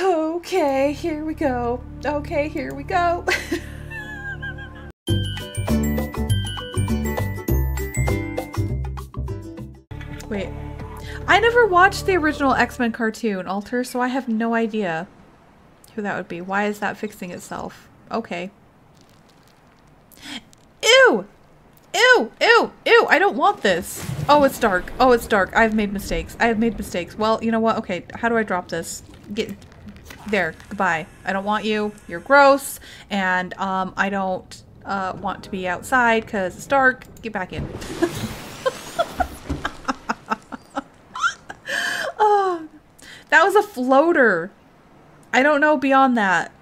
Okay, here we go. Okay, here we go. Wait. I never watched the original X-Men cartoon, Alter, so I have no idea who that would be. Why is that fixing itself? Okay. Ew! Ew! Ew! Ew! I don't want this! Oh, it's dark. Oh, it's dark. I've made mistakes. I have made mistakes. Well, you know what? Okay, how do I drop this? Get... There. Goodbye. I don't want you. You're gross. And, um, I don't, uh, want to be outside because it's dark. Get back in. oh, that was a floater. I don't know beyond that.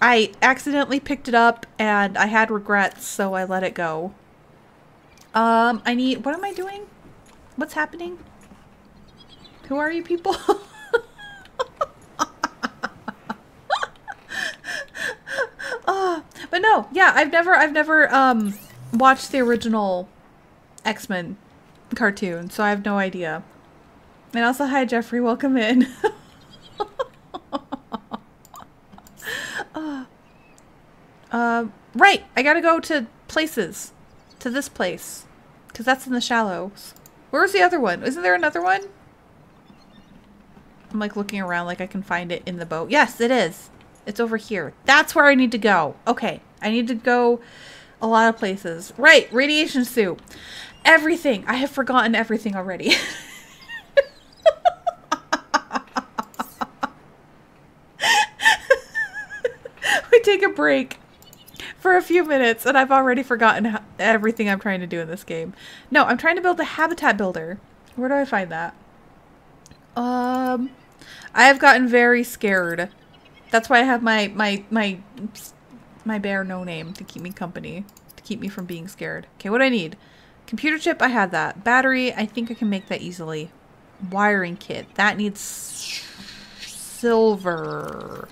I accidentally picked it up and I had regrets, so I let it go. Um, I need, what am I doing? What's happening? Who are you people? uh, but no, yeah, I've never, I've never, um, watched the original X-Men cartoon, so I have no idea. And also, hi Jeffrey, welcome in. uh, uh, right, I gotta go to places. To this place. Because that's in the shallows. Where's the other one? Isn't there another one? I'm like looking around like I can find it in the boat. Yes, it is. It's over here. That's where I need to go. Okay. I need to go a lot of places. Right. Radiation suit. Everything. I have forgotten everything already. we take a break for a few minutes and I've already forgotten everything I'm trying to do in this game. No, I'm trying to build a habitat builder. Where do I find that? Um, I have gotten very scared. That's why I have my, my, my, my bear no name to keep me company, to keep me from being scared. Okay, what do I need? Computer chip, I had that. Battery, I think I can make that easily. Wiring kit, that needs silver.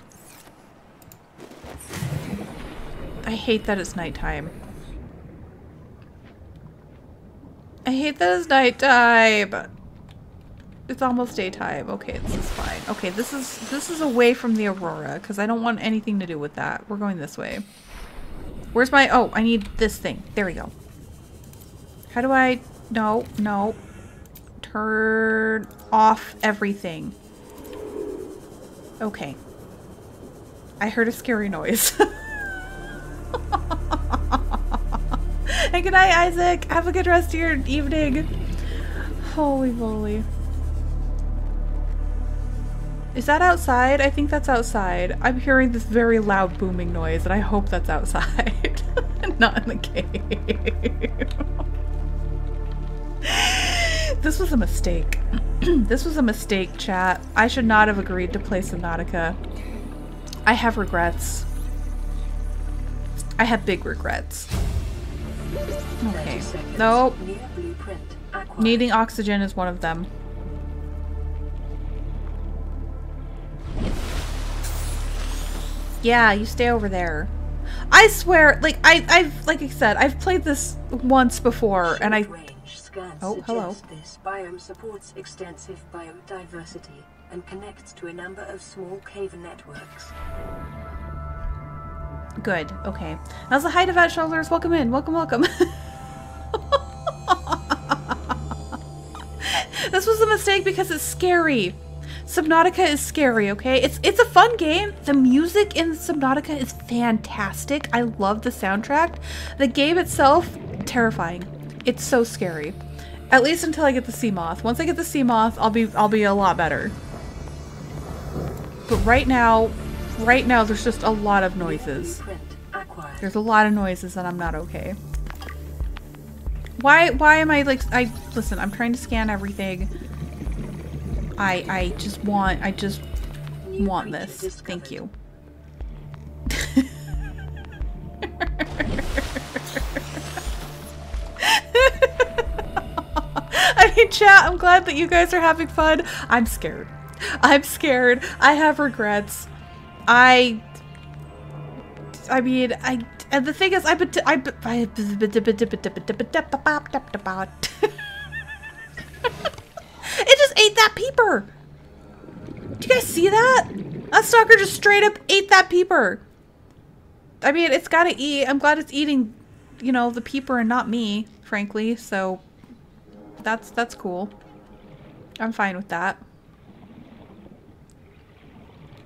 I hate that it's nighttime. I hate that it's nighttime. It's almost daytime. Okay, this is fine. Okay, this is this is away from the aurora because I don't want anything to do with that. We're going this way. Where's my... Oh, I need this thing. There we go. How do I... No, no. Turn off everything. Okay. I heard a scary noise. and good night, Isaac. Have a good rest of your evening. Holy moly. Is that outside? I think that's outside. I'm hearing this very loud booming noise, and I hope that's outside. Not in the cave. this was a mistake. this was a mistake, chat. I should not have agreed to play Subnautica. I have regrets. I have big regrets. Okay. Nope. Needing oxygen is one of them. Yeah, you stay over there. I swear, like I, I've, like I said, I've played this once before, and I. Oh, hello. This biome supports extensive biodiversity and connects to a number of small cave networks. Good. Okay. How's the height of that shoulders? Welcome in. Welcome, welcome. this was a mistake because it's scary. Subnautica is scary, okay? It's it's a fun game. The music in Subnautica is fantastic. I love the soundtrack. The game itself, terrifying. It's so scary. At least until I get the sea moth. Once I get the sea moth, I'll be I'll be a lot better. But right now, right now there's just a lot of noises. There's a lot of noises and I'm not okay. Why why am I like I listen, I'm trying to scan everything. I I just want I just want this. Thank you. I mean, chat, I'm glad that you guys are having fun. I'm scared. I'm scared. I have regrets. I I mean, I and the thing is, I bet I I It just ate that peeper. Do you guys see that? A stalker just straight up ate that peeper. I mean, it's got to eat. I'm glad it's eating, you know, the peeper and not me, frankly. So that's that's cool. I'm fine with that.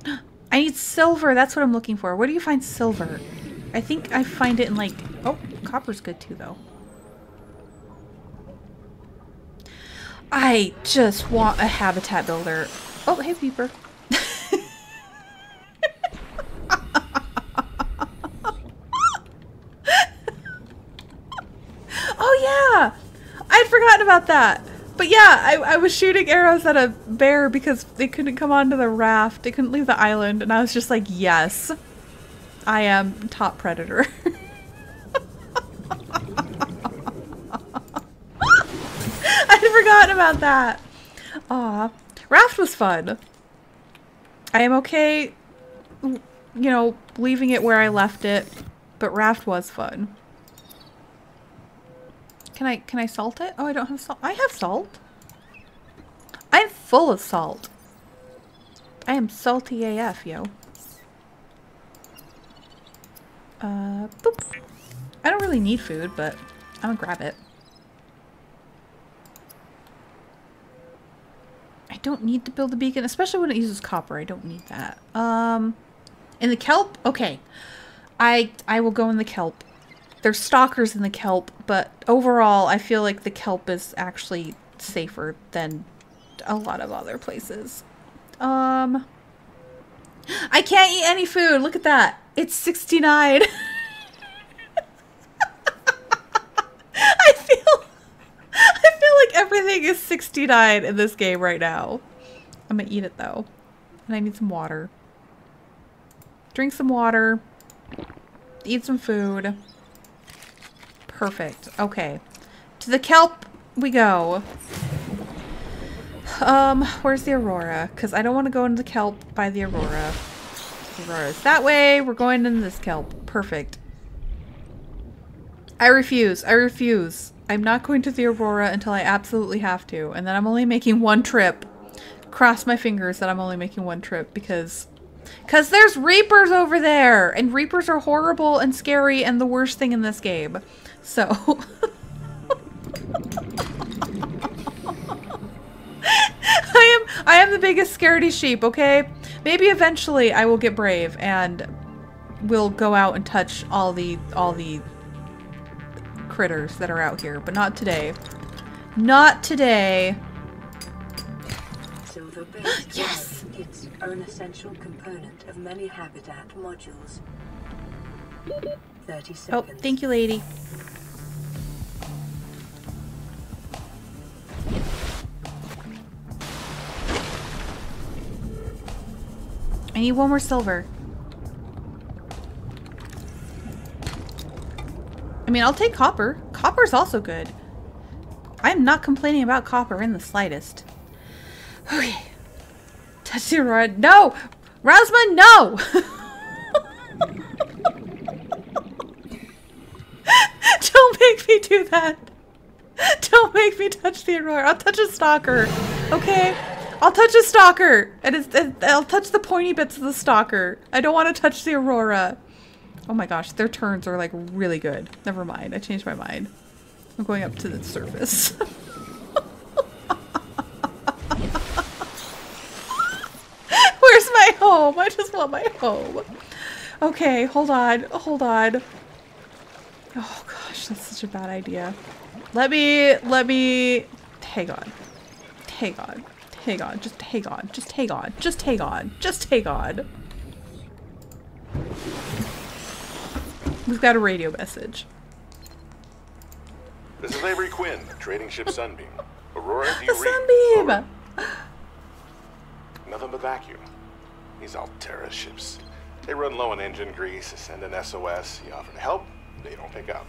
I need silver. That's what I'm looking for. Where do you find silver? I think I find it in like... Oh, copper's good too, though. I just want a habitat builder. Oh, hey, Peeper. oh, yeah! I'd forgotten about that. But yeah, I, I was shooting arrows at a bear because they couldn't come onto the raft. They couldn't leave the island. And I was just like, yes, I am top predator. I'd forgotten about that. Aw. Raft was fun. I am okay, you know, leaving it where I left it, but Raft was fun. Can I can I salt it? Oh, I don't have salt. I have salt. I'm full of salt. I am salty AF, yo. Uh, boop. I don't really need food, but I'm gonna grab it. I don't need to build a beacon, especially when it uses copper. I don't need that. Um, in the kelp? Okay. I I will go in the kelp there's stalkers in the kelp, but overall I feel like the kelp is actually safer than a lot of other places. Um I can't eat any food. Look at that. It's 69. I feel I feel like everything is 69 in this game right now. I'm gonna eat it though. And I need some water. Drink some water. Eat some food. Perfect. Okay. To the kelp we go. Um, where's the Aurora? Because I don't want to go into the kelp by the Aurora. Aurora's that way. We're going into this kelp. Perfect. I refuse. I refuse. I'm not going to the Aurora until I absolutely have to. And then I'm only making one trip. Cross my fingers that I'm only making one trip because... Because there's Reapers over there! And Reapers are horrible and scary and the worst thing in this game. So. I am I am the biggest scaredy sheep, okay? Maybe eventually I will get brave and we'll go out and touch all the all the critters that are out here, but not today. Not today. yes! Its own essential component of many habitat modules. 30 seconds. Oh, thank you, lady. I need one more silver. I mean, I'll take copper. Copper's also good. I'm not complaining about copper in the slightest. Okay. Touch the rod. No! Rousman, no! Don't make me do that. Don't make me touch the Aurora. I'll touch a stalker. Okay? I'll touch a stalker. And it's, it, I'll touch the pointy bits of the stalker. I don't want to touch the Aurora. Oh my gosh, their turns are like really good. Never mind. I changed my mind. I'm going up to the surface. Where's my home? I just want my home. Okay, hold on. Hold on. Oh gosh, that's such a bad idea. Let me, let me, hang on. Hang on. Hang on. Just hang on. Just hang on. Just hang on. Just hang on. We've got a radio message. This is Avery Quinn, trading ship Sunbeam. Aurora, do you? Sunbeam! Nothing but vacuum. These Alterra ships. They run low on engine grease, send an SOS, you offer to help, they don't pick up.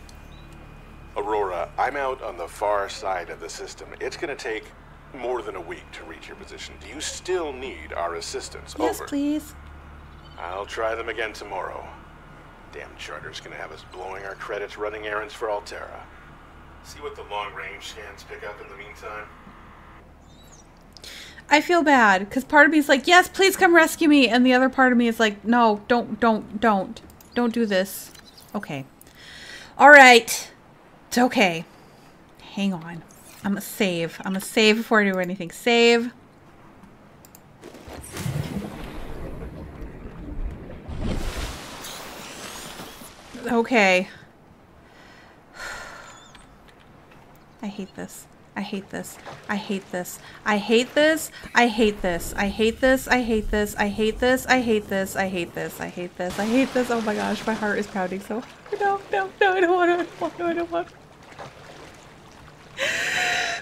Aurora, I'm out on the far side of the system. It's gonna take more than a week to reach your position. Do you still need our assistance? Yes, Over. please. I'll try them again tomorrow. Damn charter's gonna have us blowing our credits running errands for Alterra. See what the long-range scans pick up in the meantime. I feel bad because part of me is like, yes, please come rescue me, and the other part of me is like, no, don't, don't, don't, don't do this. Okay. All right. It's okay. Hang on. I'm gonna save. I'm gonna save before I do anything. Save. Okay. I hate this. I hate this. I hate this. I hate this. I hate this. I hate this. I hate this. I hate this. I hate this. I hate this. I hate this. I hate this. Oh my gosh, my heart is pounding so. No, no, no, I don't want. I don't want to. I don't want to.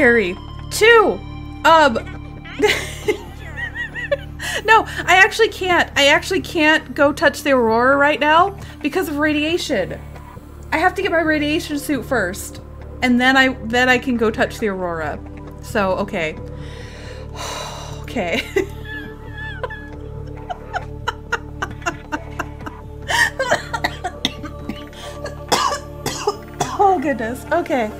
scary. Two. Um. no, I actually can't. I actually can't go touch the Aurora right now because of radiation. I have to get my radiation suit first, and then I then I can go touch the Aurora. So okay, okay. oh goodness. Okay.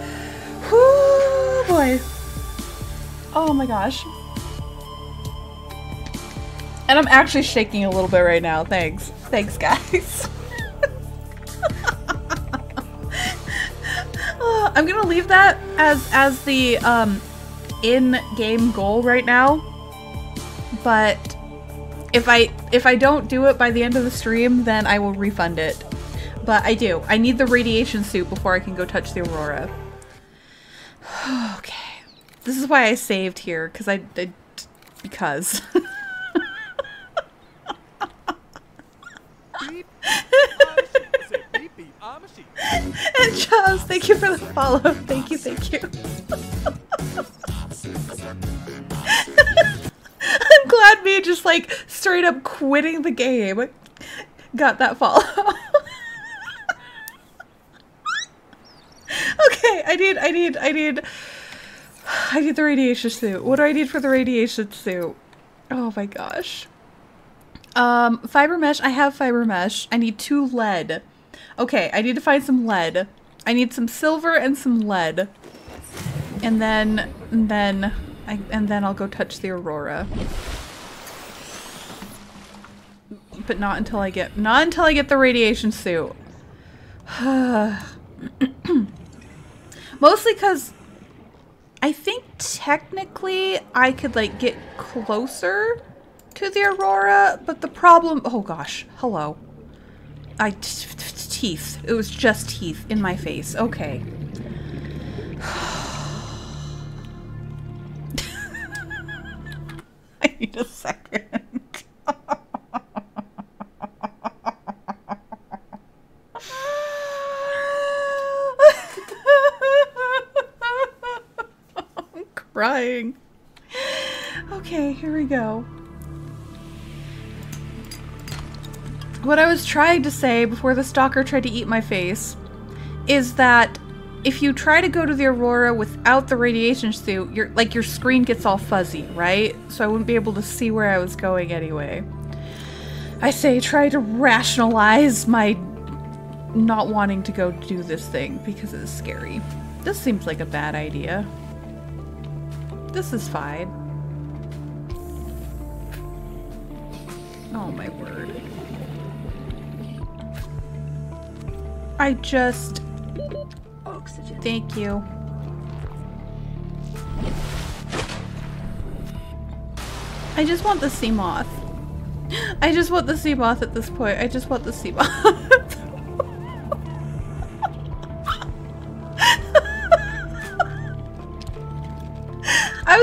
Gosh. And I'm actually shaking a little bit right now. Thanks. Thanks, guys. Uh, I'm gonna leave that as as the um, in-game goal right now. But if I if I don't do it by the end of the stream, then I will refund it. But I do. I need the radiation suit before I can go touch the Aurora. Why I saved here, because I, I because. and Charles, thank you for the follow. Thank you, thank you. I'm glad me just like straight up quitting the game got that follow. okay, I need, I need, I need, I need the radiation suit. What do I need for the radiation suit? Oh my gosh. Um, fiber mesh. I have fiber mesh. I need two lead. Okay, I need to find some lead. I need some silver and some lead. And then, and then, I, and then I'll go touch the Aurora. But not until I get, not until I get the radiation suit. Mostly because I think technically I could like get closer to the Aurora, but the problem, oh gosh, hello. I, teeth. It was just teeth in my face. Okay. I need a second. I'm crying. Okay, here we go. What I was trying to say before the stalker tried to eat my face is that if you try to go to the Aurora without the radiation suit, your like your screen gets all fuzzy, right? So I wouldn't be able to see where I was going anyway. I say try to rationalize my not wanting to go do this thing because it's scary. This seems like a bad idea. This is fine. Oh my word. I just... Oxygen. Thank you. I just want the sea moth. I just want the sea moth at this point. I just want the sea moth.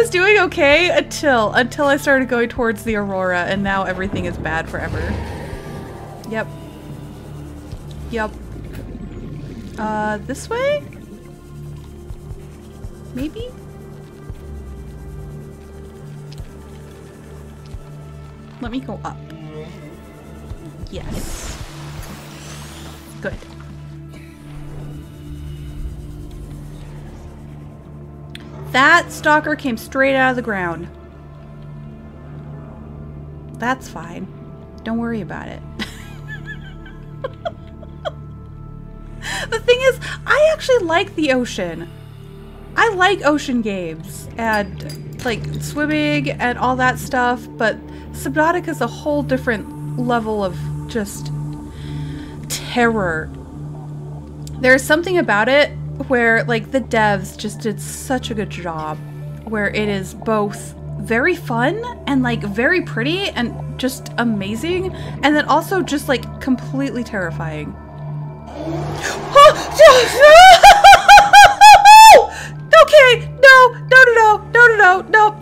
was doing okay until until I started going towards the aurora and now everything is bad forever. Yep. Yep. Uh, this way? Maybe? Let me go up. Yes. That stalker came straight out of the ground. That's fine. Don't worry about it. the thing is, I actually like the ocean. I like ocean games and like swimming and all that stuff, but Subnautica is a whole different level of just terror. There's something about it where like the devs just did such a good job where it is both very fun and like very pretty and just amazing and then also just like completely terrifying. okay, no, no, no, no, no, no, no,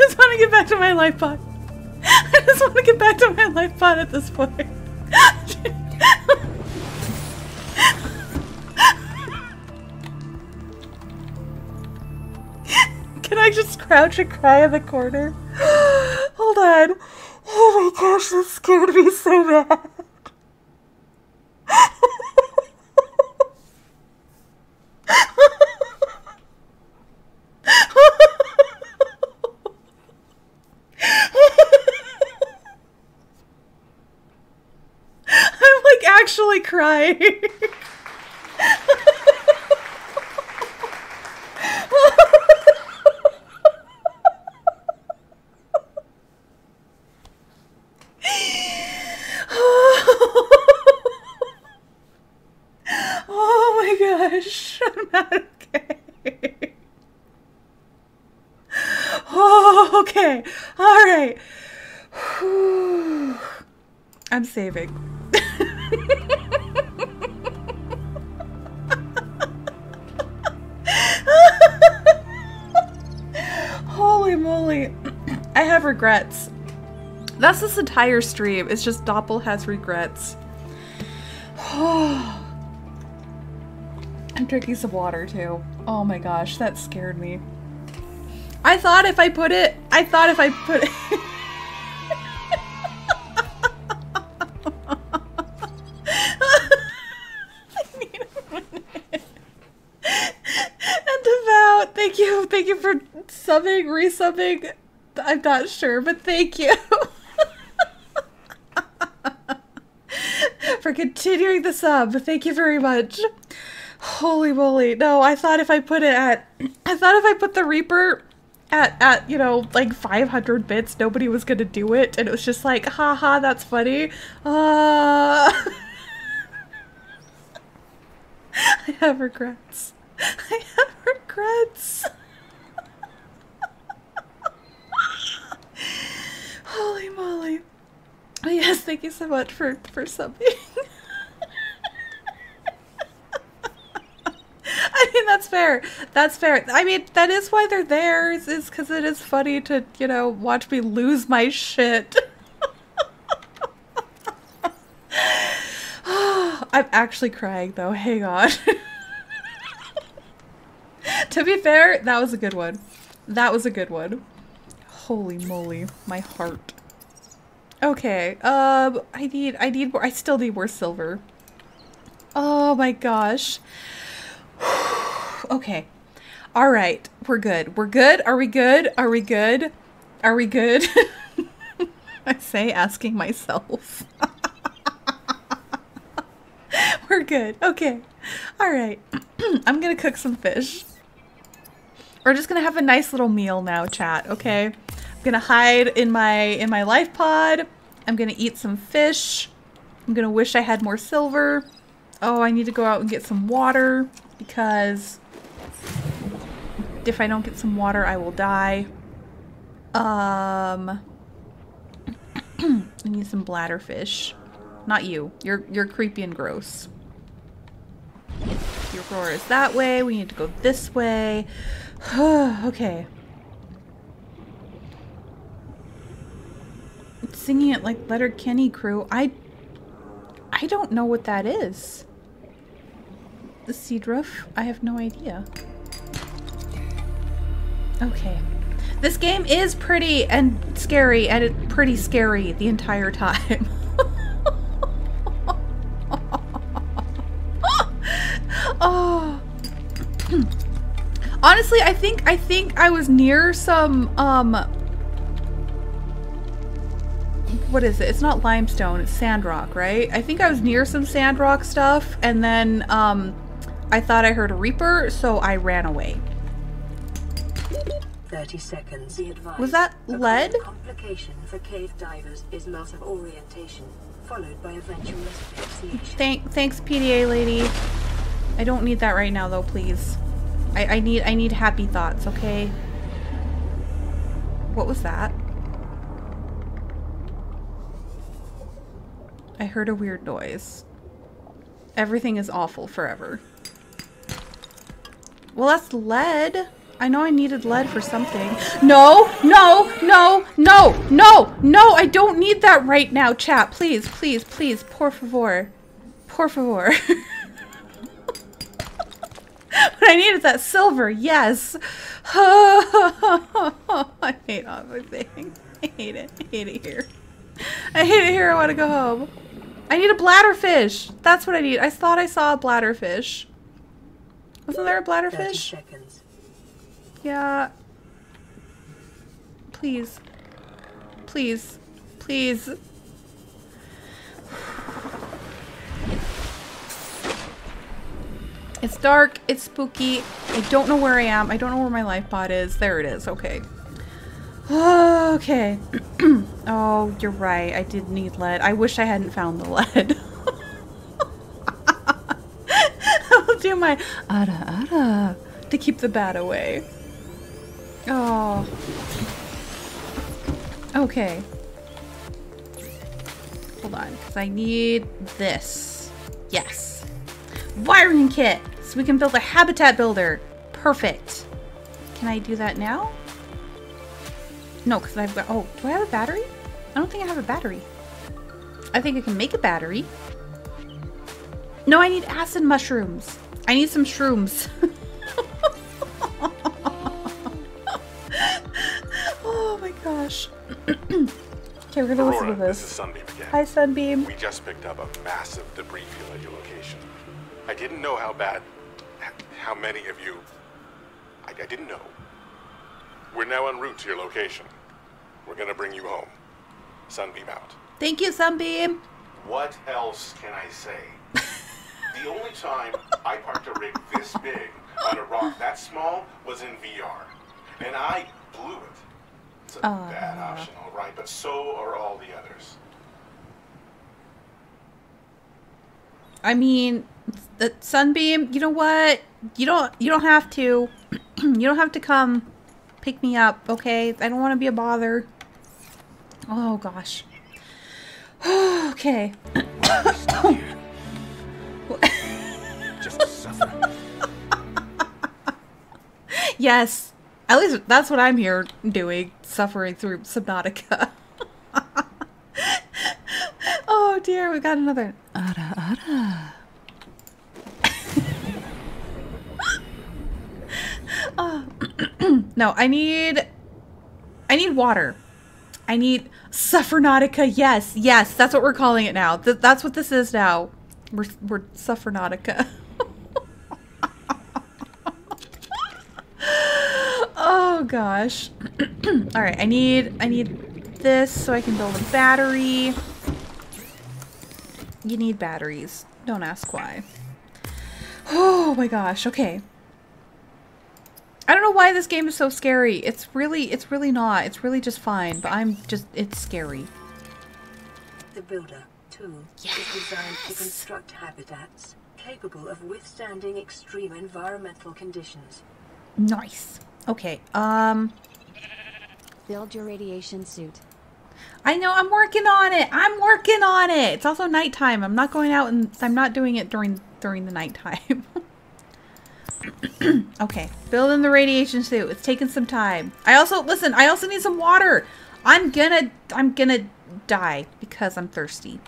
just want to get back to my life pod. I just want to get back to my life pod at this point. Can I just crouch and cry in the corner? Hold on. Oh my gosh, that scared me so bad. I'm like actually crying. oh my gosh, I'm not okay. Oh, okay. All right. I'm saving. Regrets. That's this entire stream. It's just Doppel has regrets. I'm drinking some water too. Oh my gosh, that scared me. I thought if I put it, I thought if I put it. And devout, thank you, thank you for subbing, resubbing. I'm not sure, but thank you. for continuing the sub. Thank you very much. Holy moly. No, I thought if I put it at I thought if I put the Reaper at at, you know, like 500 bits, nobody was going to do it and it was just like, haha, that's funny. Uh I have regrets. I have regrets. Holy moly. Oh, yes, thank you so much for for subbing. I mean, that's fair. That's fair. I mean, that is why they're there. Is because it is funny to you know watch me lose my shit. I'm actually crying though. Hang on. to be fair, that was a good one. That was a good one. Holy moly, my heart. Okay, um, I need, I need more, I still need more silver. Oh my gosh. okay. All right, we're good. We're good. Are we good? Are we good? Are we good? I say asking myself. We're good. Okay. All right. I'm to cook some fish. We're just to have a nice little meal now, chat, okay? To hide in my in my life pod. I'm to eat some fish. I'm to wish I had more silver. Oh, I need to go out and get some water because if I don't get some water, I will die. Um, I need some bladder fish. Not you. You're you're creepy and gross. Your roar is that way. We need to go this way. okay. Singing it like Letterkenny crew. I I don't know what that is. The seed roof? I have no idea. Okay. This game is pretty and scary, and it's pretty scary the entire time. oh. Honestly, I think I think I was near some um what is it? It's not limestone, it's sandrock, right? I think I was near some sandrock stuff and then um I thought I heard a reaper, so I ran away. 30 seconds. The advice. Was that lead? common complication for cave divers is loss of orientation, followed by eventual asphyxiation. Thank thanks PDA lady. I don't need that right now though, please. I, I need I need happy thoughts, okay? What was that? I heard a weird noise. Everything is awful forever. Well, that's lead. I know I needed lead for something. No, no, no, no, no, no, I don't need that right now, chat. Please, please, please, por favor. Por favor. what I need is that silver, yes. I hate everything. I hate it. I hate it here. I hate it here. I want to go home. I need a bladderfish. That's what I need. I thought I saw a bladderfish. Wasn't there a 30 bladderfish? seconds. Yeah. Please. Please. Please. It's dark. It's spooky. I don't know where I am. I don't know where my life pod is. There it is. Okay. Okay. oh, you're right. I did need lead. I wish I hadn't found the lead. I'll do my ada ada to keep the bat away. Oh. Okay. Hold on, because I need this. Yes. Wiring kit! So we can build a habitat builder. Perfect. Can I do that now? No, because I've got... Oh, do I have a battery? I don't think I have a battery. I think I can make a battery. No, I need acid mushrooms. I need some shrooms. oh my gosh. okay, we're gonna listen to Aurora, this is. Sunbeam again. Hi, Sunbeam. We just picked up a massive debris field at your location. I didn't know how bad, how many of you. I, I didn't know. We're now en route to your location. We're gonna bring you home. Sunbeam out. Thank you, Sunbeam. What else can I say? the only time I parked a rig this big on a rock that small was in VR, and I blew it. It's a bad option, all right, but so are all the others. I mean, the Sunbeam. You know what? You don't. You don't have to. you don't have to come pick me up. Okay. I don't want to be a bother. Oh gosh. okay. Just suffer. Yes. At least that's what I'm here doing, suffering through Subnautica. oh dear, we got another. Ada, ada. oh. no, I need. I need water. I need Suffernautica. Yes, yes, that's what we're calling it now. Th- that's what this is now. We're we're Suffernautica. oh gosh. All right, I need I need this so I can build a battery. You need batteries. Don't ask why. Oh my gosh. Okay. I don't know why this game is so scary. It's really it's really not. It's really just fine, but I'm just it's scary. The Builder tool is designed to construct habitats capable of withstanding extreme environmental conditions. Nice. Okay. Um Build your radiation suit. I know I'm working on it. I'm working on it. It's also nighttime. I'm not going out and I'm not doing it during during the nighttime. okay, building the radiation suit. It's taking some time. I also listen. I also need some water. I'm gonna I'm gonna die because I'm thirsty.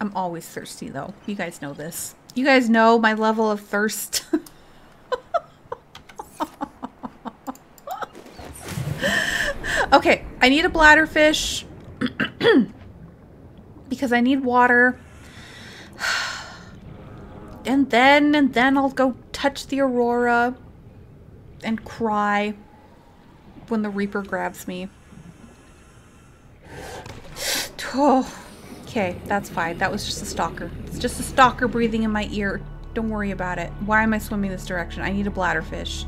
I'm always thirsty though. You guys know this. You guys know my level of thirst. okay, I need a bladder fish because I need water. And then and then I'll go touch the aurora and cry when the reaper grabs me. Oh, okay, that's fine. That was just a stalker. It's just a stalker breathing in my ear. Don't worry about it. Why am I swimming this direction? I need a bladderfish.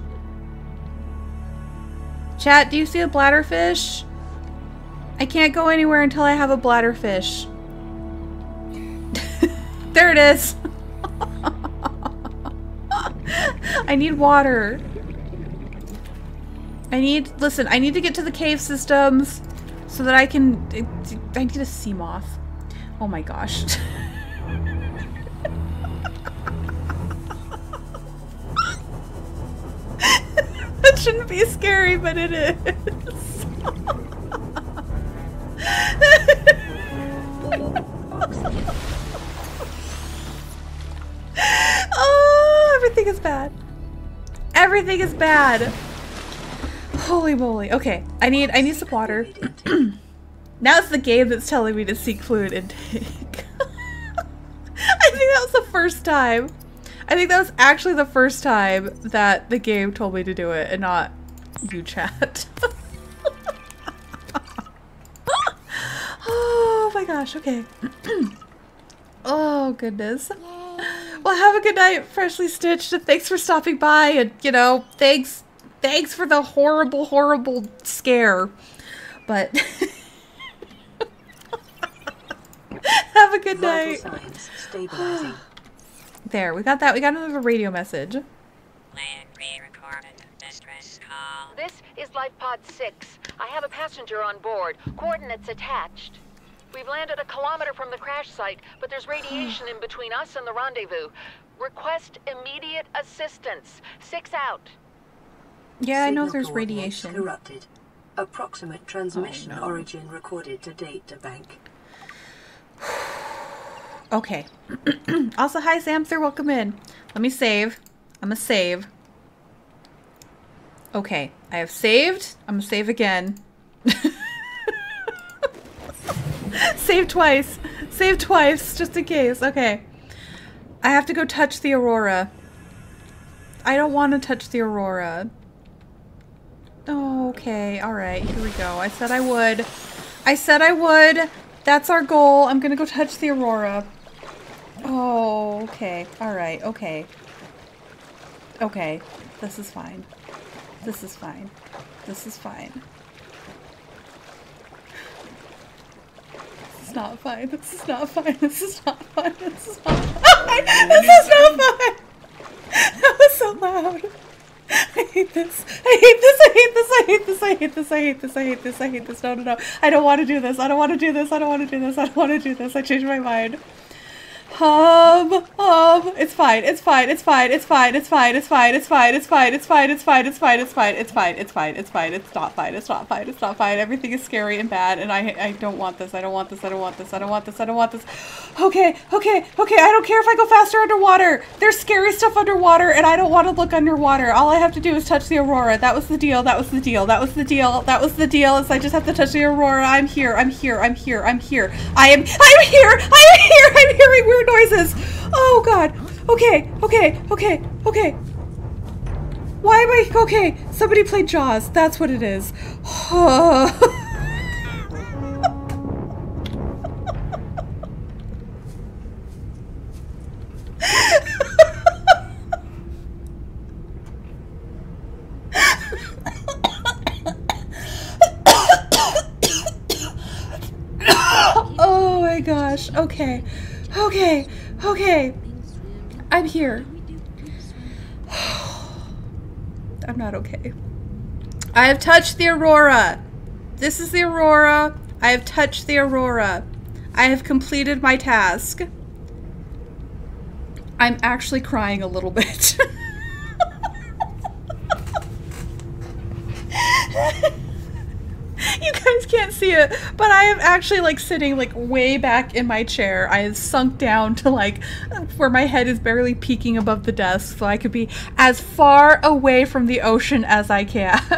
Chat, do you see a bladderfish? I can't go anywhere until I have a bladderfish. there it is. I need water. I need, listen, I need to get to the cave systems so that I can, I need a sea moth. Oh my gosh. that shouldn't be scary, but it is. oh, everything is bad. Everything is bad. Holy moly. Okay, I need I need some water. now it's the game that's telling me to seek fluid intake. I think that was the first time. I think that was actually the first time that the game told me to do it and not you chat. oh my gosh, okay. oh goodness. Well, have a good night, Freshly Stitched, and thanks for stopping by, and, you know, thanks, thanks for the horrible, horrible scare. But, have a good Vital night. signs. There, we got that. We got another radio message. Land pre-recorded distress call. This is Life Pod 6. I have a passenger on board. Coordinates attached. We've landed a kilometer from the crash site, but there's radiation in between us and the rendezvous. Request immediate assistance. Six out. Yeah, I know Signal there's coordinates radiation. Corrupted. Approximate transmission oh, no. origin recorded to data bank. Okay. also, hi, Samther. Welcome in. Let me save. I'm gonna save. Okay, I have saved. I'm gonna save again. save twice. Save twice, just in case. Okay. I have to go touch the Aurora. I don't want to touch the Aurora. Oh, okay. Alright, here we go. I said I would. I said I would. That's our goal. I'm gonna go touch the Aurora. Oh, okay. Alright, okay. Okay. This is fine. This is fine. This is fine. Is not fine. This is not fine. This is not fine. This is not fine. This is not fine. That was so loud. I hate this. I hate this. I hate this. I hate this. I hate this. I hate this. I hate this. I hate this. No, no, no. I don't want to do this. I don't want to do this. I don't want to do this. I don't want to do this. I changed my mind. Um, um, it's fine, it's fine, it's fine, it's fine, it's fine, it's fine, it's fine, it's fine, it's fine, it's fine, it's fine, it's fine, it's fine, it's fine, it's fine, it's not fine, it's not fine, it's not fine, everything is scary and bad, and I I don't want this, I don't want this, I don't want this, I don't want this, I don't want this. Okay, okay, okay, I don't care if I go faster underwater. There's scary stuff underwater, and I don't want to look underwater. All I have to do is touch the aurora. That was the deal, that was the deal, that was the deal, that was the deal, is I just have to touch the aurora. I'm here, I'm here, I'm here, I'm here. I am, I'm here, I am here, I'm hearing weird noises. Oh god. Okay, okay, okay, okay. Why am I okay? Somebody played Jaws. That's what it is. oh my gosh. Okay. Okay. Okay. I'm here. I'm not okay. I have touched the Aurora. This is the Aurora. I have touched the Aurora. I have completed my task. I'm actually crying a little bit. guys can't see it, but I am actually like sitting like way back in my chair. I have sunk down to like where my head is barely peeking above the desk so I could be as far away from the ocean as I can.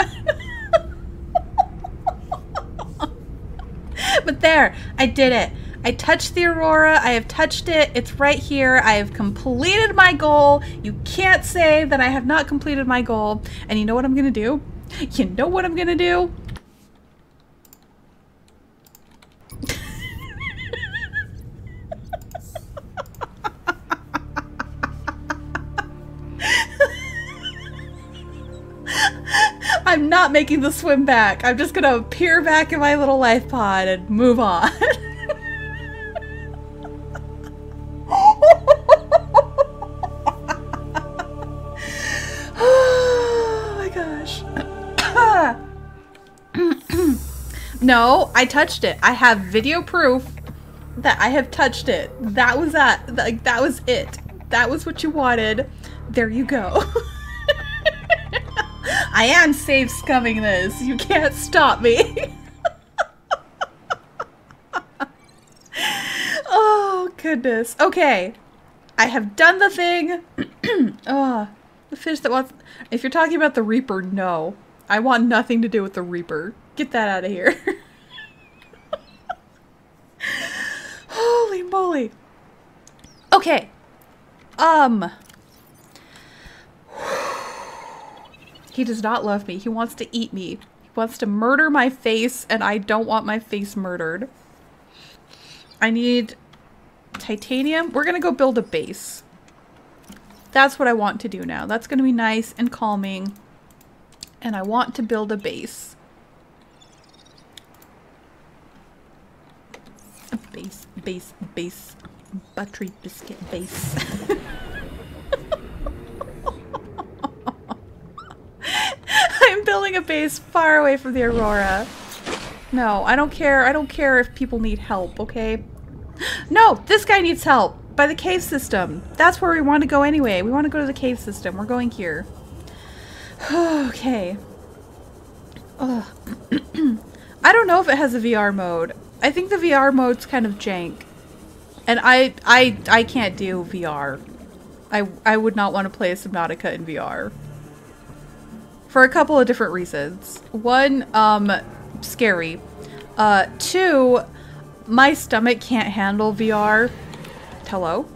but there, I did it. I touched the Aurora. I have touched it. It's right here. I have completed my goal. You can't say that I have not completed my goal. And you know what I'm going to do? You know what I'm going to do? I'm not making the swim back. I'm just gonna peer back in my little life pod and move on. oh my gosh. no, I touched it. I have video proof that I have touched it. That was that. Like that was it. That was what you wanted. There you go. I am safe scumming this. You can't stop me. oh, goodness. Okay. I have done the thing. oh, the fish that wants... If you're talking about the Reaper, no. I want nothing to do with the Reaper. Get that out of here. Holy moly. Okay. Um... He does not love me. He wants to eat me. He wants to murder my face, and I don't want my face murdered. I need titanium. We're going to go build a base. That's what I want to do now. That's going to be nice and calming. And I want to build a base. A base, base, base. Buttery biscuit base. I'm building a base far away from the Aurora. No, I don't care. I don't care if people need help, okay? No, this guy needs help by the cave system. That's where we want to go anyway. We want to go to the cave system. We're going here. okay. I don't know if it has a VR mode. I think the VR mode's kind of jank. And I I I can't do VR. I I would not want to play Subnautica in VR for a couple of different reasons. One, um, scary. Uh, two, my stomach can't handle VR. Hello?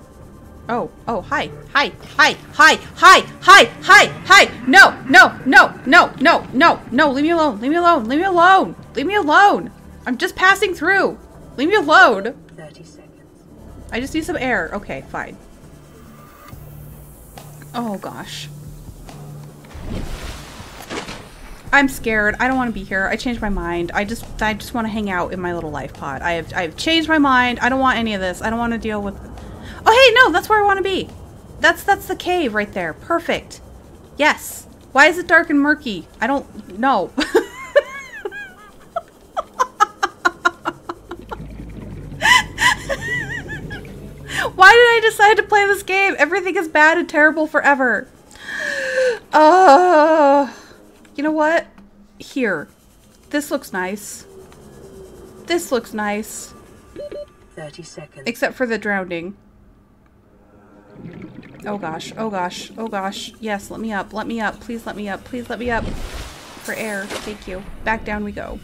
Oh, oh, hi, hi, hi, hi, hi, hi, hi, hi! No, no, no, no, no, no, no, leave me alone, leave me alone, leave me alone, leave me alone! I'm just passing through! Leave me alone! 30 seconds. I just need some air. Okay, fine. Oh gosh. I'm scared. I don't want to be here. I changed my mind. I just I just want to hang out in my little life pod. I have I've changed my mind. I don't want any of this. I don't want to deal with Oh hey, no, that's where I want to be. That's that's the cave right there. Perfect. Yes. Why is it dark and murky? I don't know. Why did I decide to play this game? Everything is bad and terrible forever. Uh, you know what? Here. This looks nice. This looks nice. 30 seconds. Except for the drowning. Oh gosh, oh gosh, oh gosh. Yes, let me up, let me up. Please let me up, please let me up. For air, thank you. Back down we go.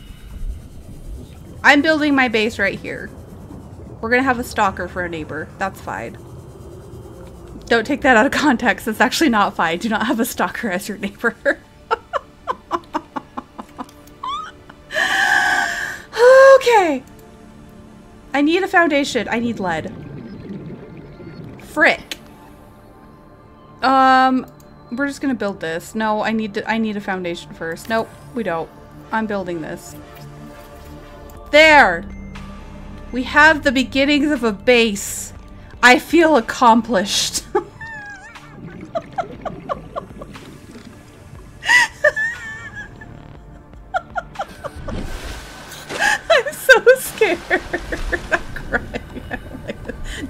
I'm building my base right here. We're gonna have a stalker for a neighbor. That's fine. Don't take that out of context. It's actually not fine. Do not have a stalker as your neighbor. I need a foundation. I need lead. Frick. Um, we're just gonna build this. No, I need to, I need a foundation first. Nope, we don't. I'm building this. There! We have the beginnings of a base. I feel accomplished.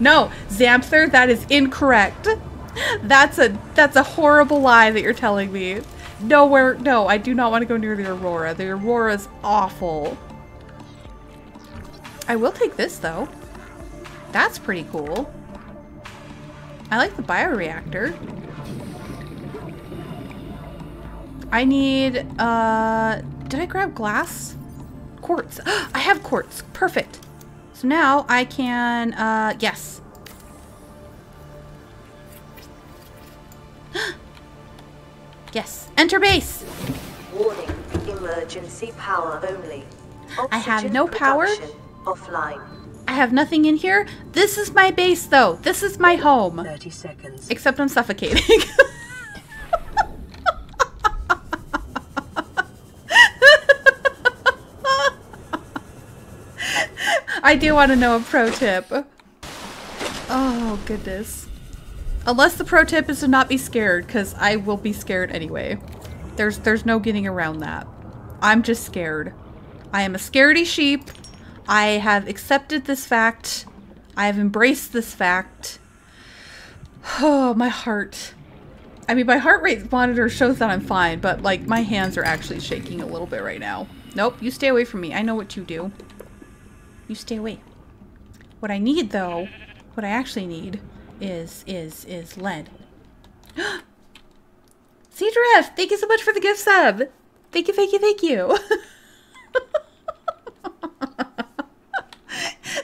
No, Zamther, that is incorrect. That's a that's a horrible lie that you're telling me. Nowhere, no, I do not want to go near the Aurora. The Aurora is awful. I will take this though. That's pretty cool. I like the bioreactor. I need, uh, did I grab glass? Quartz. I have quartz. Perfect. So now I can, uh, yes. yes. Enter base. Warning, emergency power only. I have no power. Offline. I have nothing in here. This is my base though. This is my home. 30 seconds. Except I'm suffocating. I do want to know a pro tip. Oh, goodness. Unless the pro tip is to not be scared, because I will be scared anyway. There's there's no getting around that. I'm just scared. I am a scaredy sheep. I have accepted this fact. I have embraced this fact. Oh, my heart. I mean, my heart rate monitor shows that I'm fine, but like my hands are actually shaking a little bit right now. Nope, you stay away from me. I know what you do. You stay away. What I need though, what I actually need is is is lead. Sea thank you so much for the gift sub. Thank you, thank you, thank you.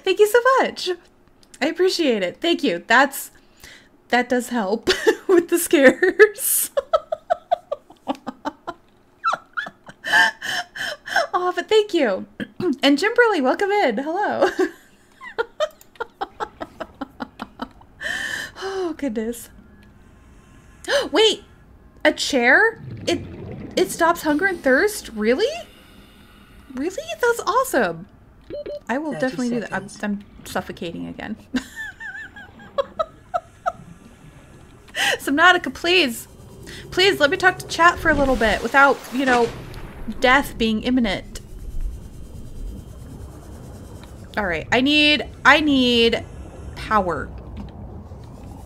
thank you so much. I appreciate it. Thank you. That's that does help with the scares. oh, but thank you. and Jimberly, welcome in. Hello. oh goodness. Wait, a chair? It it stops hunger and thirst? Really? Really? That's awesome. I will 30 definitely do that. I'm. I'm suffocating again. Subnautica, please. Please let me talk to chat for a little bit without, you know, death being imminent. Alright, I need I need power.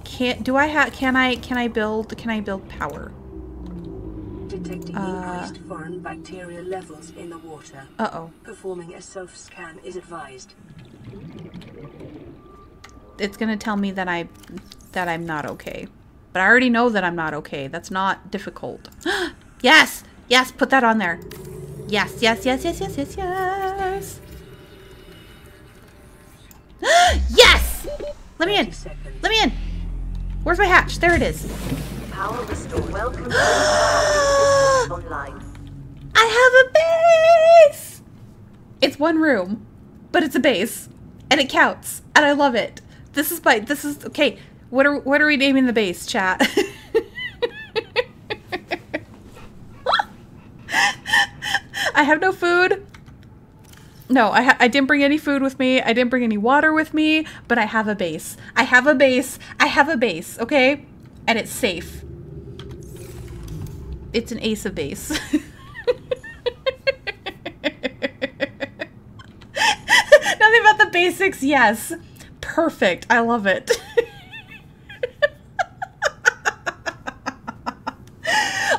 Can't do I have can I can I build can I build power? Detecting Uh. increased foreign bacteria levels in the water. Uh oh. Performing a self-scan is advised. It's gonna tell me that I that I'm not okay. But I already know that I'm not okay. That's not difficult. yes! Yes, put that on there. Yes, yes, yes, yes, yes, yes, yes. yes! Let me in. Let me in. Where's my hatch? There it is. Power restored. Welcome to online. I have a base! It's one room, but it's a base. And it counts. And I love it. This is my this is okay. What are what are we naming the base, chat? I have no food. No, I, I didn't bring any food with me. I didn't bring any water with me, but I have a base. I have a base. I have a base, okay? And it's safe. It's an ace of base. Nothing about the basics, yes. Perfect. I love it.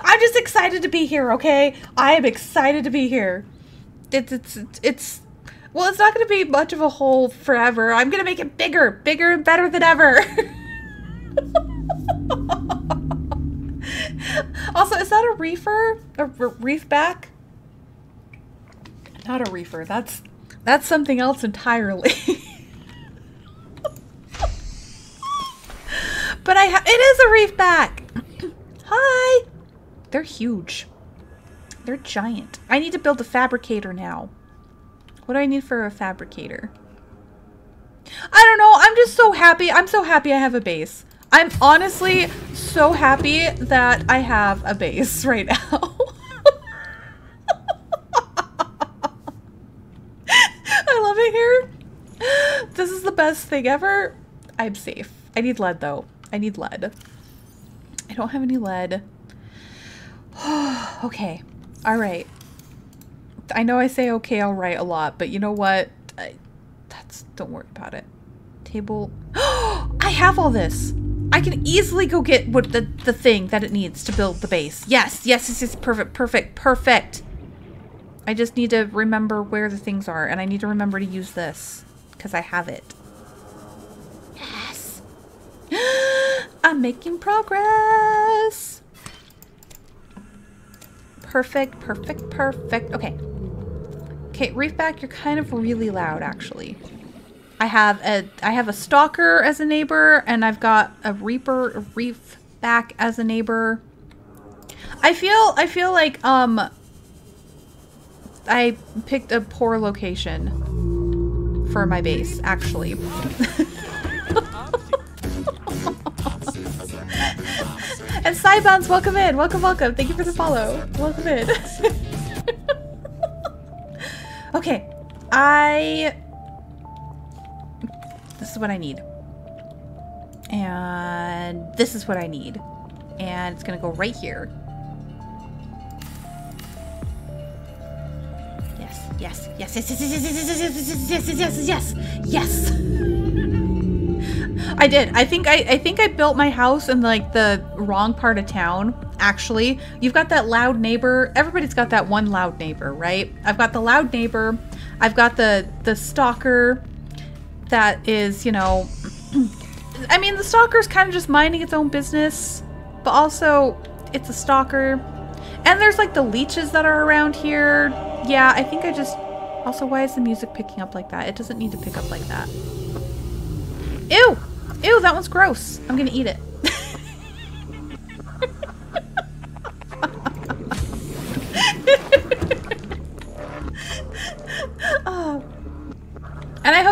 I'm just excited to be here, okay? I am excited to be here. It's it's, it's well, it's not going to be much of a hole forever. I'm going to make it bigger, bigger and better than ever. also, is that a reefer? A reef back? Not a reefer. That's that's something else entirely. but I ha- it is a reef back. Hi. They're huge. They're giant. I need to build a fabricator now. What do I need for a fabricator? I don't know. I'm just so happy. I'm so happy I have a base. I'm honestly so happy that I have a base right now. I love it here. This is the best thing ever. I'm safe. I need lead though. I need lead. I don't have any lead. okay. All right. I know I say okay, all right a lot, but you know what? I, that's don't worry about it. Table. I have all this. I can easily go get what the the thing that it needs to build the base. Yes, yes, yes, yes. Perfect, perfect, perfect. I just need to remember where the things are, and I need to remember to use this because I have it. Yes. I'm making progress. Perfect, perfect, perfect. Okay. Okay, Reefback, you're kind of really loud, actually. I have a I have a stalker as a neighbor, and I've got a reaper, reef back as a neighbor. I feel I feel like um I picked a poor location for my base, actually. and Cybounds, welcome in, welcome, welcome. Thank you for the follow. Welcome in. okay, I this is what I need. And this is what I need. And it's gonna go right here. Yes, yes, yes, yes, yes, yes, yes, yes, yes, yes, yes, yes, yes, yes. I did. I think I, I think I built my house in like the wrong part of town. Actually, you've got that loud neighbor. Everybody's got that one loud neighbor, right? I've got the loud neighbor. I've got the the stalker that is, you know, I mean, the stalker's kind of just minding its own business, but also it's a stalker. And there's like the leeches that are around here. Yeah, I think I just. Also, why is the music picking up like that? It doesn't need to pick up like that. Ew! Ew, that one's gross. I'm gonna eat it.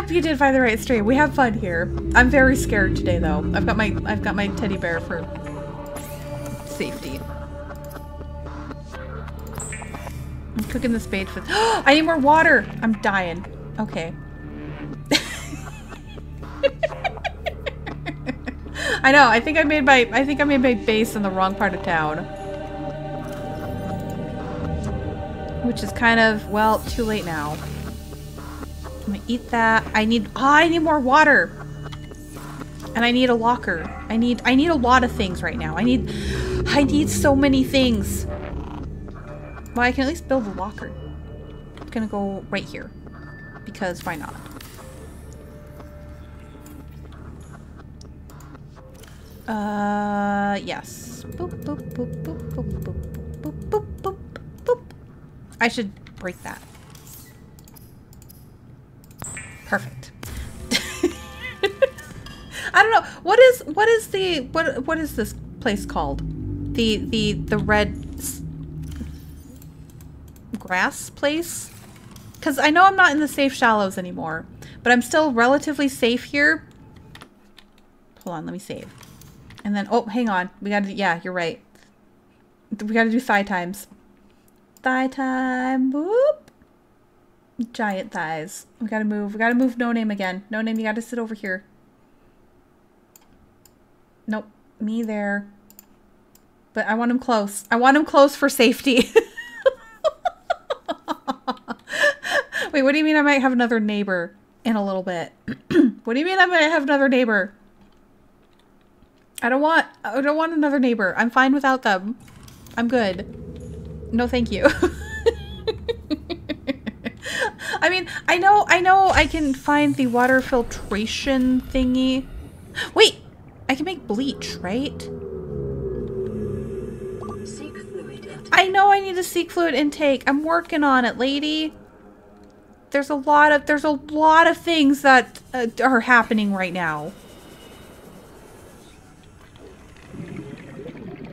Hope you did find the right stream. We have fun here. I'm very scared today though. I've got my I've got my teddy bear for safety. I'm cooking the spade for I need more water! I'm dying. Okay. I know, I think I made my I think I made my base in the wrong part of town. Which is kind of, well, too late now. I'm gonna eat that. I need oh, I need more water. And I need a locker. I need I need a lot of things right now. I need I need so many things. Well, I can at least build a locker. I'm gonna go right here. Because why not? Uh, yes. Boop, boop, boop, boop, boop, boop, boop, boop, boop, boop. I should break that. Perfect. I don't know. What is what is the what what is this place called? The the the red grass place? Cuz I know I'm not in the safe shallows anymore, but I'm still relatively safe here. Hold on, let me save. And then, oh, hang on. We gotta, yeah, you're right. We gotta do thigh times. Thigh time. Whoop. Giant thighs. We gotta move. We gotta move no name again. No name, you gotta sit over here. Nope. Me there. But I want him close. I want him close for safety. Wait, what do you mean I might have another neighbor in a little bit? what do you mean I might have another neighbor? I don't want I don't want another neighbor. I'm fine without them. I'm good. No, thank you. I mean, I know I know I can find the water filtration thingy. Wait, I can make bleach, right? I know I need to seek fluid intake. I'm working on it, lady. There's a lot of there's a lot of things that uh, are happening right now.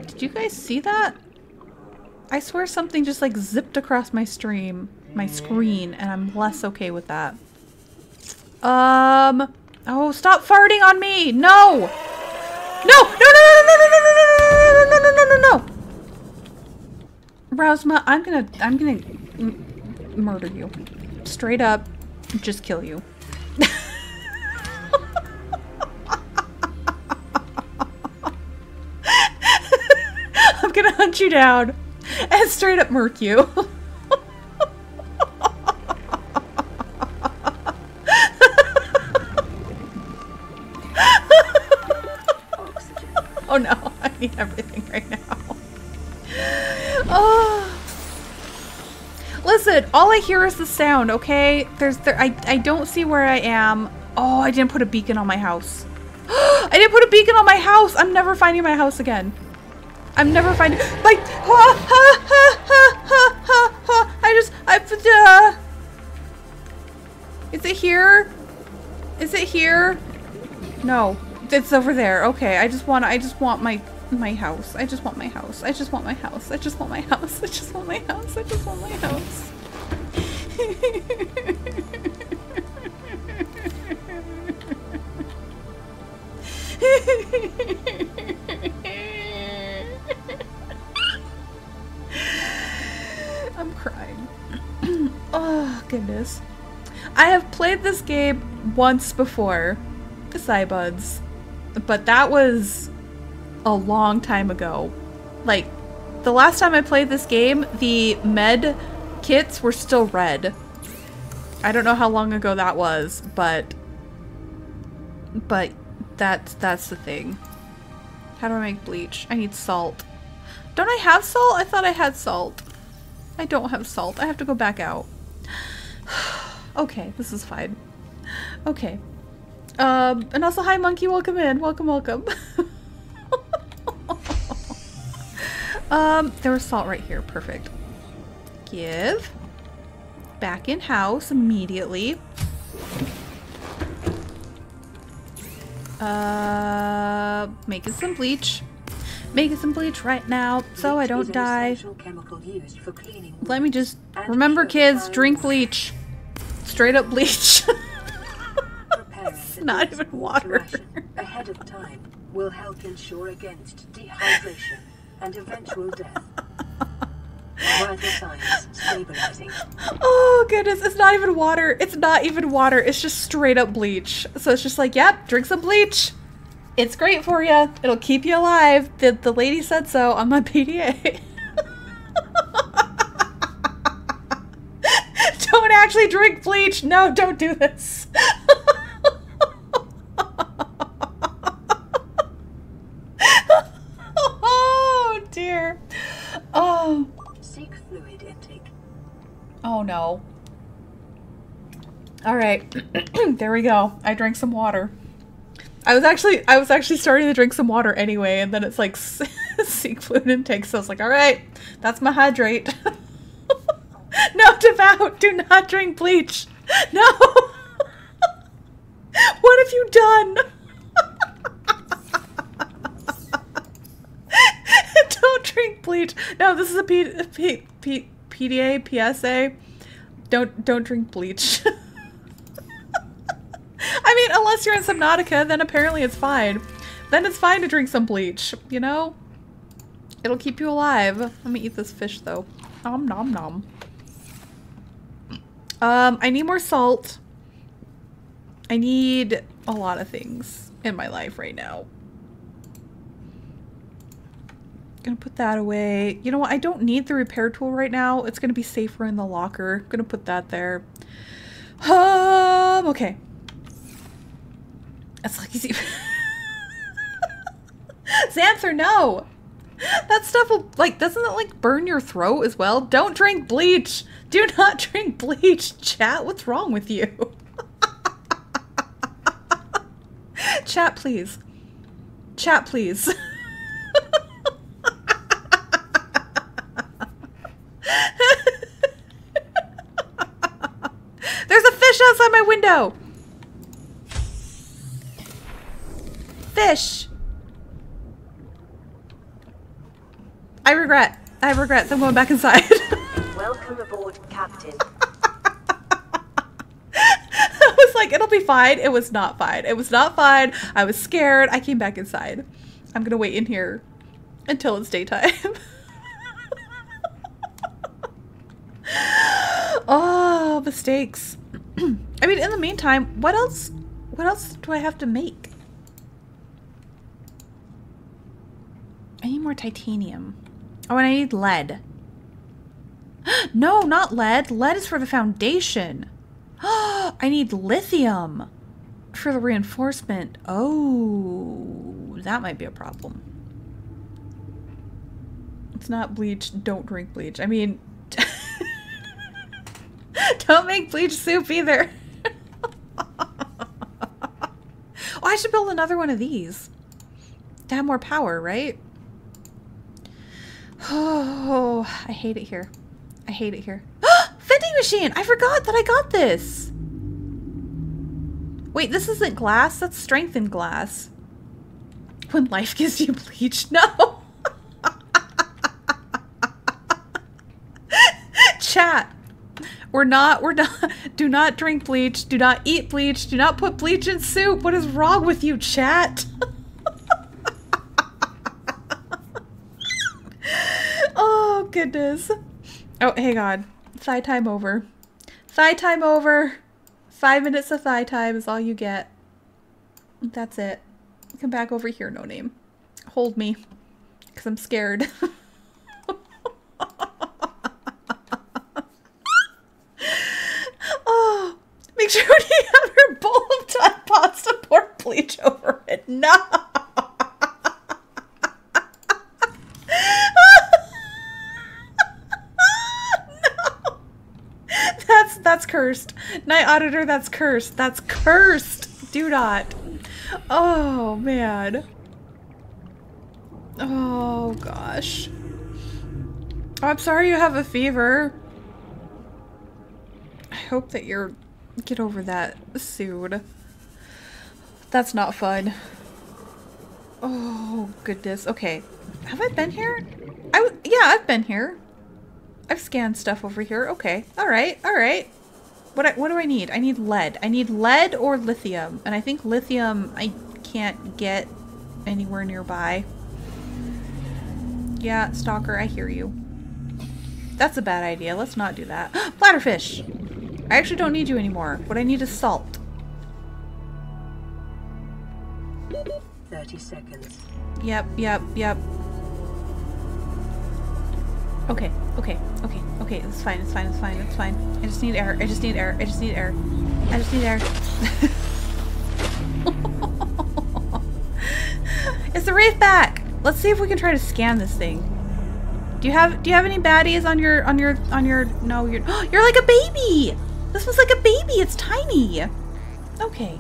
Did you guys see that? I swear something just like zipped across my stream, my screen, and I'm less okay with that. Um. Oh, stop farting on me! No! No! No! No! No! No! No! No! No! No! No! No! No! No! no, no! Rousma, I'm gonna, I'm gonna murder you, straight up, just kill you. I'm gonna hunt you down and straight up murk you. need everything right now. Oh. Listen, all I hear is the sound, okay? There's there I I don't see where I am. Oh, I didn't put a beacon on my house. I didn't put a beacon on my house. I'm never finding my house again. I'm never finding like ha ha ha ha ha ha ha. I just I uh, Is it here? Is it here? No, it's over there. Okay, I just want I just want my my house. I just want my house. I just want my house. I just want my house. I just want my house. I just want my house. I'm crying. oh, goodness. I have played this game once before, the Cybuds, but that was a long time ago. Like, the last time I played this game, the med kits were still red. I don't know how long ago that was, but but that's that's the thing. How do I make bleach? I need salt. Don't I have salt? I thought I had salt. I don't have salt. I have to go back out. okay, this is fine. Okay. Um, and also, hi monkey, welcome in. Welcome, welcome. um, there was salt right here. Perfect. Give. Back in house immediately. Uh, making some bleach. Making some bleach right now so I don't die. essential chemical used for cleaning Let me just remember, kids, drink bleach. Straight up bleach. Not even water ahead of time will help ensure against dehydration and eventual death. Oh goodness, it's not even water. It's not even water. It's just straight up bleach. So it's just like, yep, drink some bleach. It's great for you. It'll keep you alive. The the lady said so on my PDA. don't actually drink bleach. No, don't do this. Oh no. All right. there we go. I drank some water. I was actually I was actually starting to drink some water anyway, and then it's like seek fluid intake. So I was like, all right, that's my hydrate. no, devout, do not drink bleach. No. what have you done? Don't drink bleach. No, this is a P, P, P, PDA, PSA. Don't don't drink bleach. I mean, unless you're in Subnautica, then apparently it's fine. Then it's fine to drink some bleach, you know? It'll keep you alive. Let me eat this fish though. Nom nom nom. Um, I need more salt. I need a lot of things in my life right now. Gonna put that away. You know what? I don't need the repair tool right now. It's gonna be safer in the locker. Gonna put that there. Um, okay. That's like easy. Xanther, no! That stuff will, like, doesn't it, like, burn your throat as well? Don't drink bleach! Do not drink bleach! Chat, what's wrong with you? Chat, please. Chat, please. There's a fish outside my window! Fish! I regret. I regret. I'm going back inside. Welcome aboard, Captain. I was like, it'll be fine. It was not fine. It was not fine. I was scared. I came back inside. I'm gonna wait in here until it's daytime. Oh, mistakes. I mean, in the meantime, what else? What else do I have to make? I need more titanium. Oh, and I need lead. no, not lead. Lead is for the foundation. I need lithium for the reinforcement. Oh, that might be a problem. It's not bleach. Don't drink bleach. I mean, don't make bleach soup either. oh, I should build another one of these to have more power, right? Oh, I hate it here. I hate it here. Vending machine! I forgot that I got this! Wait, this isn't glass? That's strengthened glass. When life gives you bleach? No! Chat. We're not, we're not, do not drink bleach, do not eat bleach, do not put bleach in soup. What is wrong with you, chat? oh, goodness. Oh, hang on. Thigh time over. Thigh time over. Five minutes of thigh time is all you get. That's it. Come back over here, no name. Hold me. Because I'm scared. oh, make sure you have your bowl of Tide to pour bleach over it. No! no! That's that's cursed. Night Auditor, that's cursed. That's cursed. Do not. Oh man. Oh gosh. Oh, I'm sorry you have a fever. I hope that you're get over that soon. That's not fun. Oh goodness. Okay. Have I been here? I yeah, I've been here. I've scanned stuff over here. Okay. All right. All right. What I, what do I need? I need lead. I need lead or lithium. And I think lithium I can't get anywhere nearby. Yeah, Stalker, I hear you. That's a bad idea. Let's not do that. Bladderfish! I actually don't need you anymore. What I need is salt. 30 seconds. Yep, yep, yep. Okay, okay, okay, okay. It's fine, it's fine, it's fine, it's fine. I just need air. I just need air. I just need air. I just need air. it's the Reefback! Let's see if we can try to scan this thing. Do you have do you have any baddies on your on your on your no you're you're like a baby! This was like a baby, it's tiny. Okay.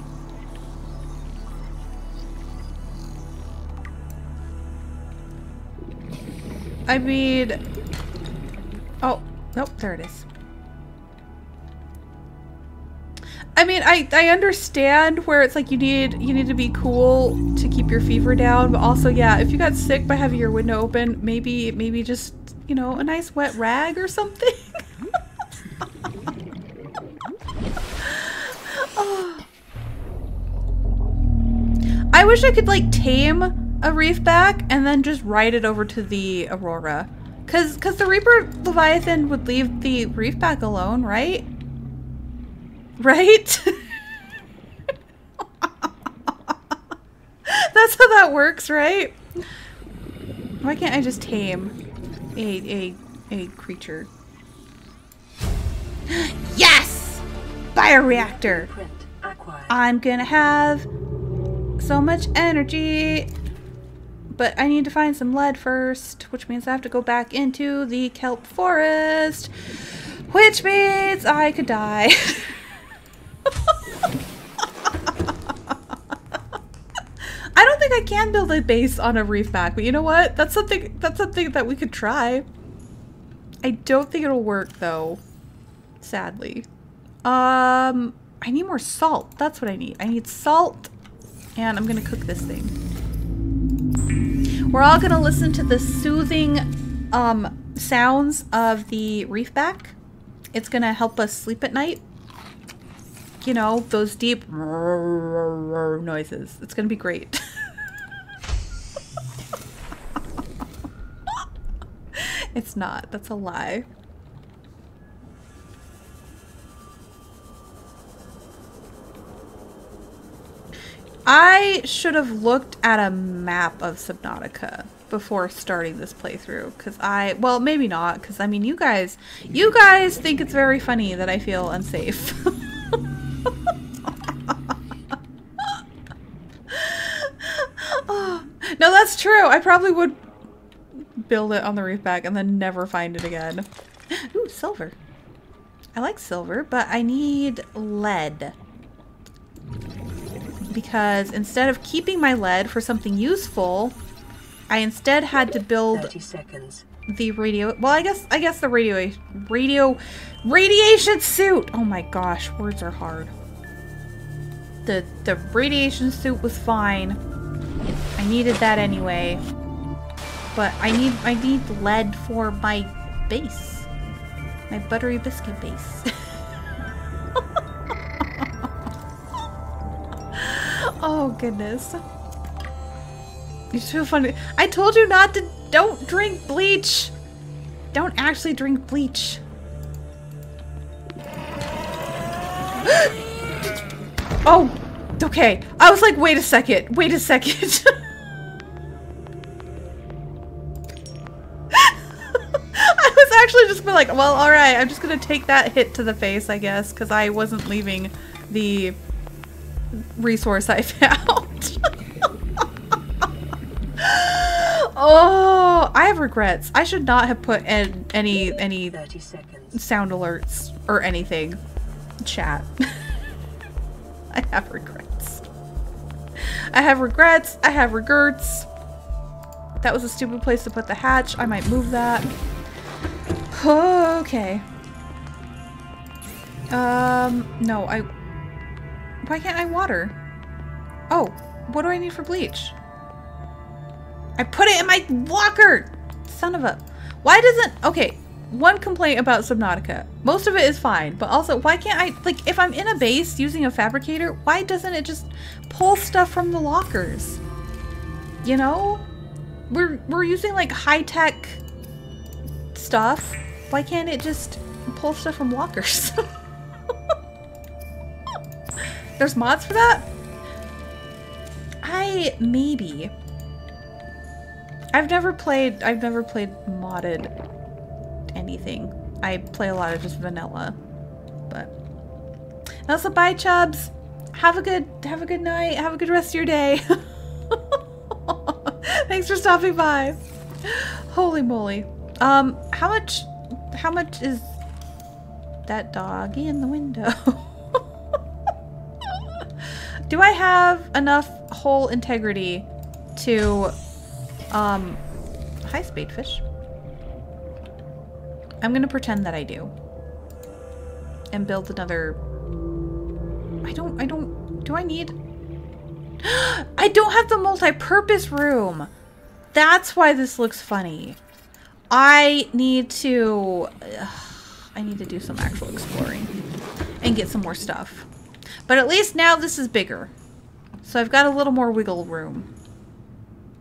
I mean Oh, nope, there it is. I mean, I, I understand where it's like you need you need to be cool to keep your fever down, but also yeah, if you got sick by having your window open, maybe maybe just, you know, a nice wet rag or something. wish I could like tame a reefback and then just ride it over to the Aurora. Cause, cause the Reaper Leviathan would leave the reefback alone, right? Right? That's how that works, right? Why can't I just tame a, a, a creature? yes! Bioreactor! I'm gonna have so much energy. But I need to find some lead first, which means I have to go back into the kelp forest. Which means I could die. I don't think I can build a base on a reef back, but you know what? That's something that's something that we could try. I don't think it'll work though. Sadly. Um I need more salt. That's what I need. I need salt and I'm gonna cook this thing. We're all gonna listen to the soothing um, sounds of the reef back. It's gonna help us sleep at night. You know, those deep noises. It's gonna be great. it's not. That's a lie. I should have looked at a map of Subnautica before starting this playthrough because I well maybe not because I mean you guys you guys think it's very funny that I feel unsafe. Oh, no, that's true. I probably would build it on the reef back and then never find it again. Ooh, silver. I like silver, but I need lead because instead of keeping my lead for something useful, I instead had to build the radio. Well, I guess I guess the radio radio radiation suit. Oh my gosh, words are hard. The the radiation suit was fine. I needed that anyway. But I need I need lead for my base. My buttery biscuit base. oh goodness. You're so funny. I told you not to don't drink bleach. Don't actually drink bleach. oh, okay. I was like, wait a second. Wait a second. I was actually just like, well, all right. I'm just gonna take that hit to the face, I guess, because I wasn't leaving the resource I found. oh, I have regrets. I should not have put in any any sound alerts or anything. Chat. I have regrets. I have regrets. I have regrets. That was a stupid place to put the hatch. I might move that. Okay. Um, no, I... Why can't I water? Oh, what do I need for bleach? I put it in my locker! Son of a... Why doesn't... Okay, one complaint about Subnautica. Most of it is fine, but also, why can't I... Like, if I'm in a base using a fabricator, why doesn't it just pull stuff from the lockers? You know? We're, we're using, like, high-tech stuff. Why can't it just pull stuff from lockers? There's mods for that? I maybe. I've never played I've never played modded anything. I play a lot of just vanilla. But also bye chubs. Have a good have a good night. Have a good rest of your day. Thanks for stopping by. Holy moly. Um how much how much is that doggy in the window? Do I have enough hull integrity to, um, hi spadefish. I'm gonna pretend that I do. And build another, I don't, I don't, do I need, I don't have the multi-purpose room. That's why this looks funny. I need to, I need to do some actual exploring and get some more stuff. But at least now this is bigger. So I've got a little more wiggle room.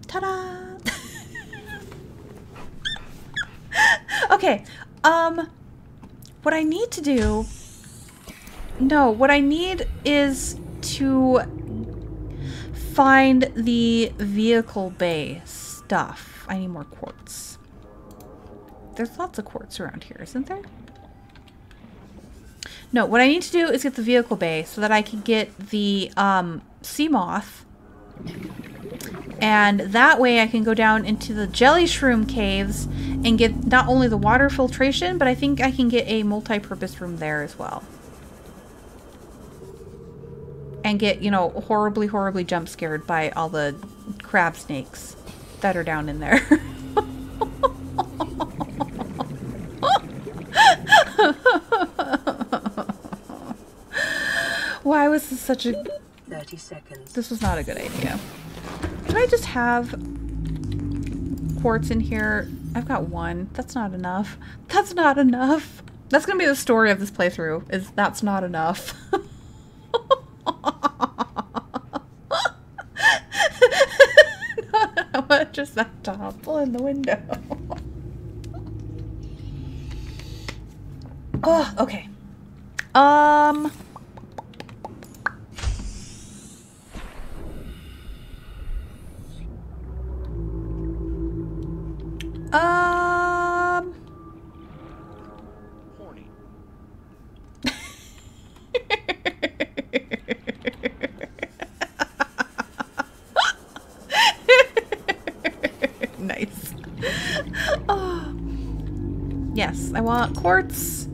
Ta-da! okay, um, what I need to do... No, what I need is to find the vehicle bay stuff. I need more quartz. There's lots of quartz around here, isn't there? No, what I need to do is get the vehicle bay so that I can get the um, Seamoth. And that way I can go down into the jellyshroom caves and get not only the water filtration, but I think I can get a multi-purpose room there as well. And get, you know, horribly, horribly jump scared by all the crab snakes that are down in there. Why was this such a... 30 seconds. This was not a good idea. Do I just have quartz in here I've got one. That's not enough. That's not enough. That's gonna be the story of this playthrough, is that's not enough. How much is that topple in the window? oh, okay. Um... Um. Horny. nice. Oh. Yes, I want quartz.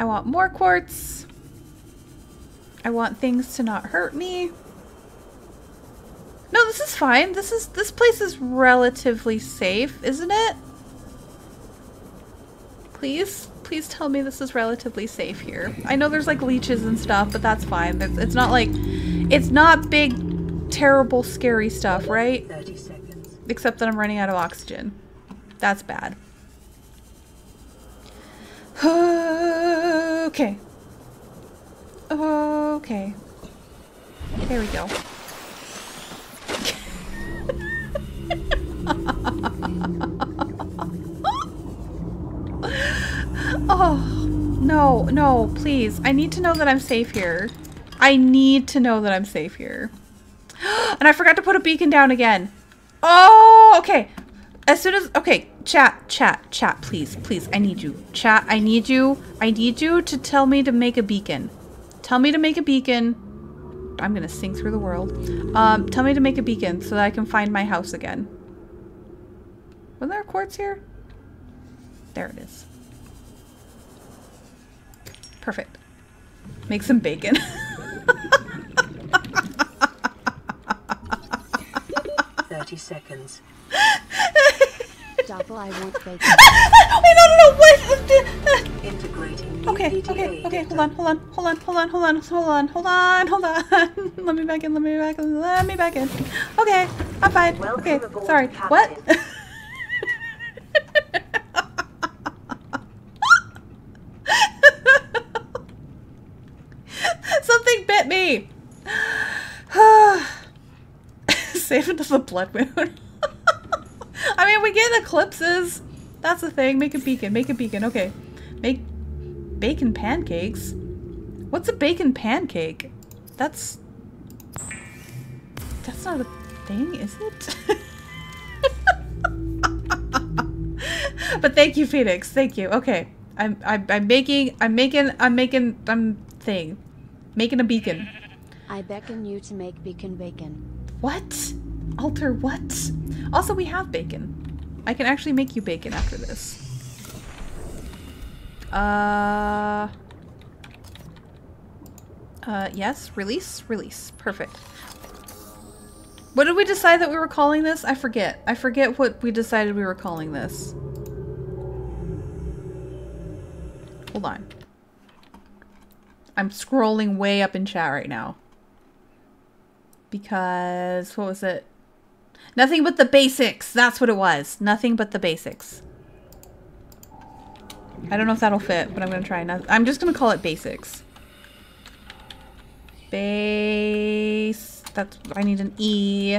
I want more quartz. I want things to not hurt me. No, this is fine. This is this place is relatively safe, isn't it? Please, please tell me this is relatively safe here. I know there's like leeches and stuff, but that's fine. It's, it's not like it's not big, terrible, scary stuff, right? 30 seconds. Except that I'm running out of oxygen. That's bad. okay. Okay. There we go. Oh, no, no, please. I need to know that I'm safe here. I need to know that I'm safe here. And I forgot to put a beacon down again. Oh, okay. As soon as, okay, chat, chat, chat, please, please. I need you. Chat, I need you. I need you to tell me to make a beacon. Tell me to make a beacon. I'm gonna sink through the world. Um, tell me to make a beacon so that I can find my house again. Wasn't there a quartz here? There it is. Perfect. Make some bacon. Thirty seconds. Doppel, I want bacon. Wait, no, no, no, wait! Integrating new Okay, PDA okay, okay, hold on, hold on, hold on, hold on, hold on, hold on, hold on, hold on. let me back in, let me back in, let me back in. Okay, I'm fine. Welcome Okay, aboard, sorry. Captain. What? Something bit me. Save it to the blood moon. I mean, we get eclipses. That's the thing. Make a beacon. Make a beacon. Okay. Make bacon pancakes. What's a bacon pancake? That's that's not a thing, is it? but thank you, Phoenix. Thank you. Okay. I'm I'm, I'm making I'm making I'm making I'm thing. Making a beacon. I beckon you to make beacon bacon. What? Alter what? Also, we have bacon. I can actually make you bacon after this. Uh. Uh, yes. Release? Release. Perfect. What did we decide that we were calling this? I forget. I forget what we decided we were calling this. Hold on. I'm scrolling way up in chat right now. Because, what was it? Nothing but the basics. That's what it was. Nothing but the basics. I don't know if that'll fit, but I'm going to try. I'm just going to call it basics. Base. That's, I need an E.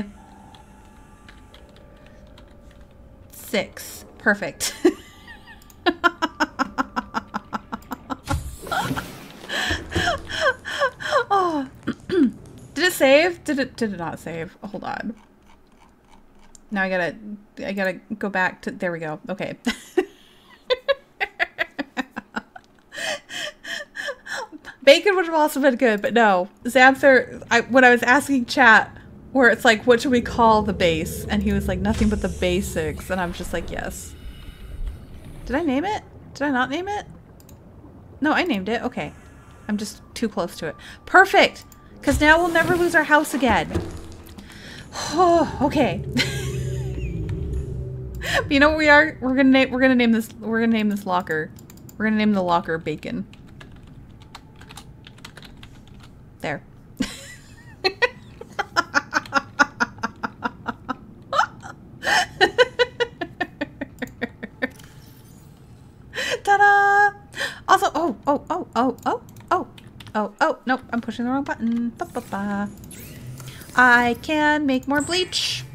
Six. Perfect. oh. Did it save? Did it did it not save? Hold on. Now I gotta I gotta go back to there we go. Okay. Bacon would have also been good, but no. Xanther I when I was asking chat where it's like what should we call the base? And he was like nothing but the basics and I'm just like yes. Did I name it? Did I not name it? No, I named it. Okay. I'm just too close to it. Perfect! Because now we'll never lose our house again. Oh, okay. you know we are? We're gonna name we're gonna name this we're gonna name this locker. We're gonna name the locker bacon. There. Ta-da! Also, oh, oh, oh, oh, oh, Oh, oh, pushing the wrong button. Ba, ba, ba. I can make more bleach.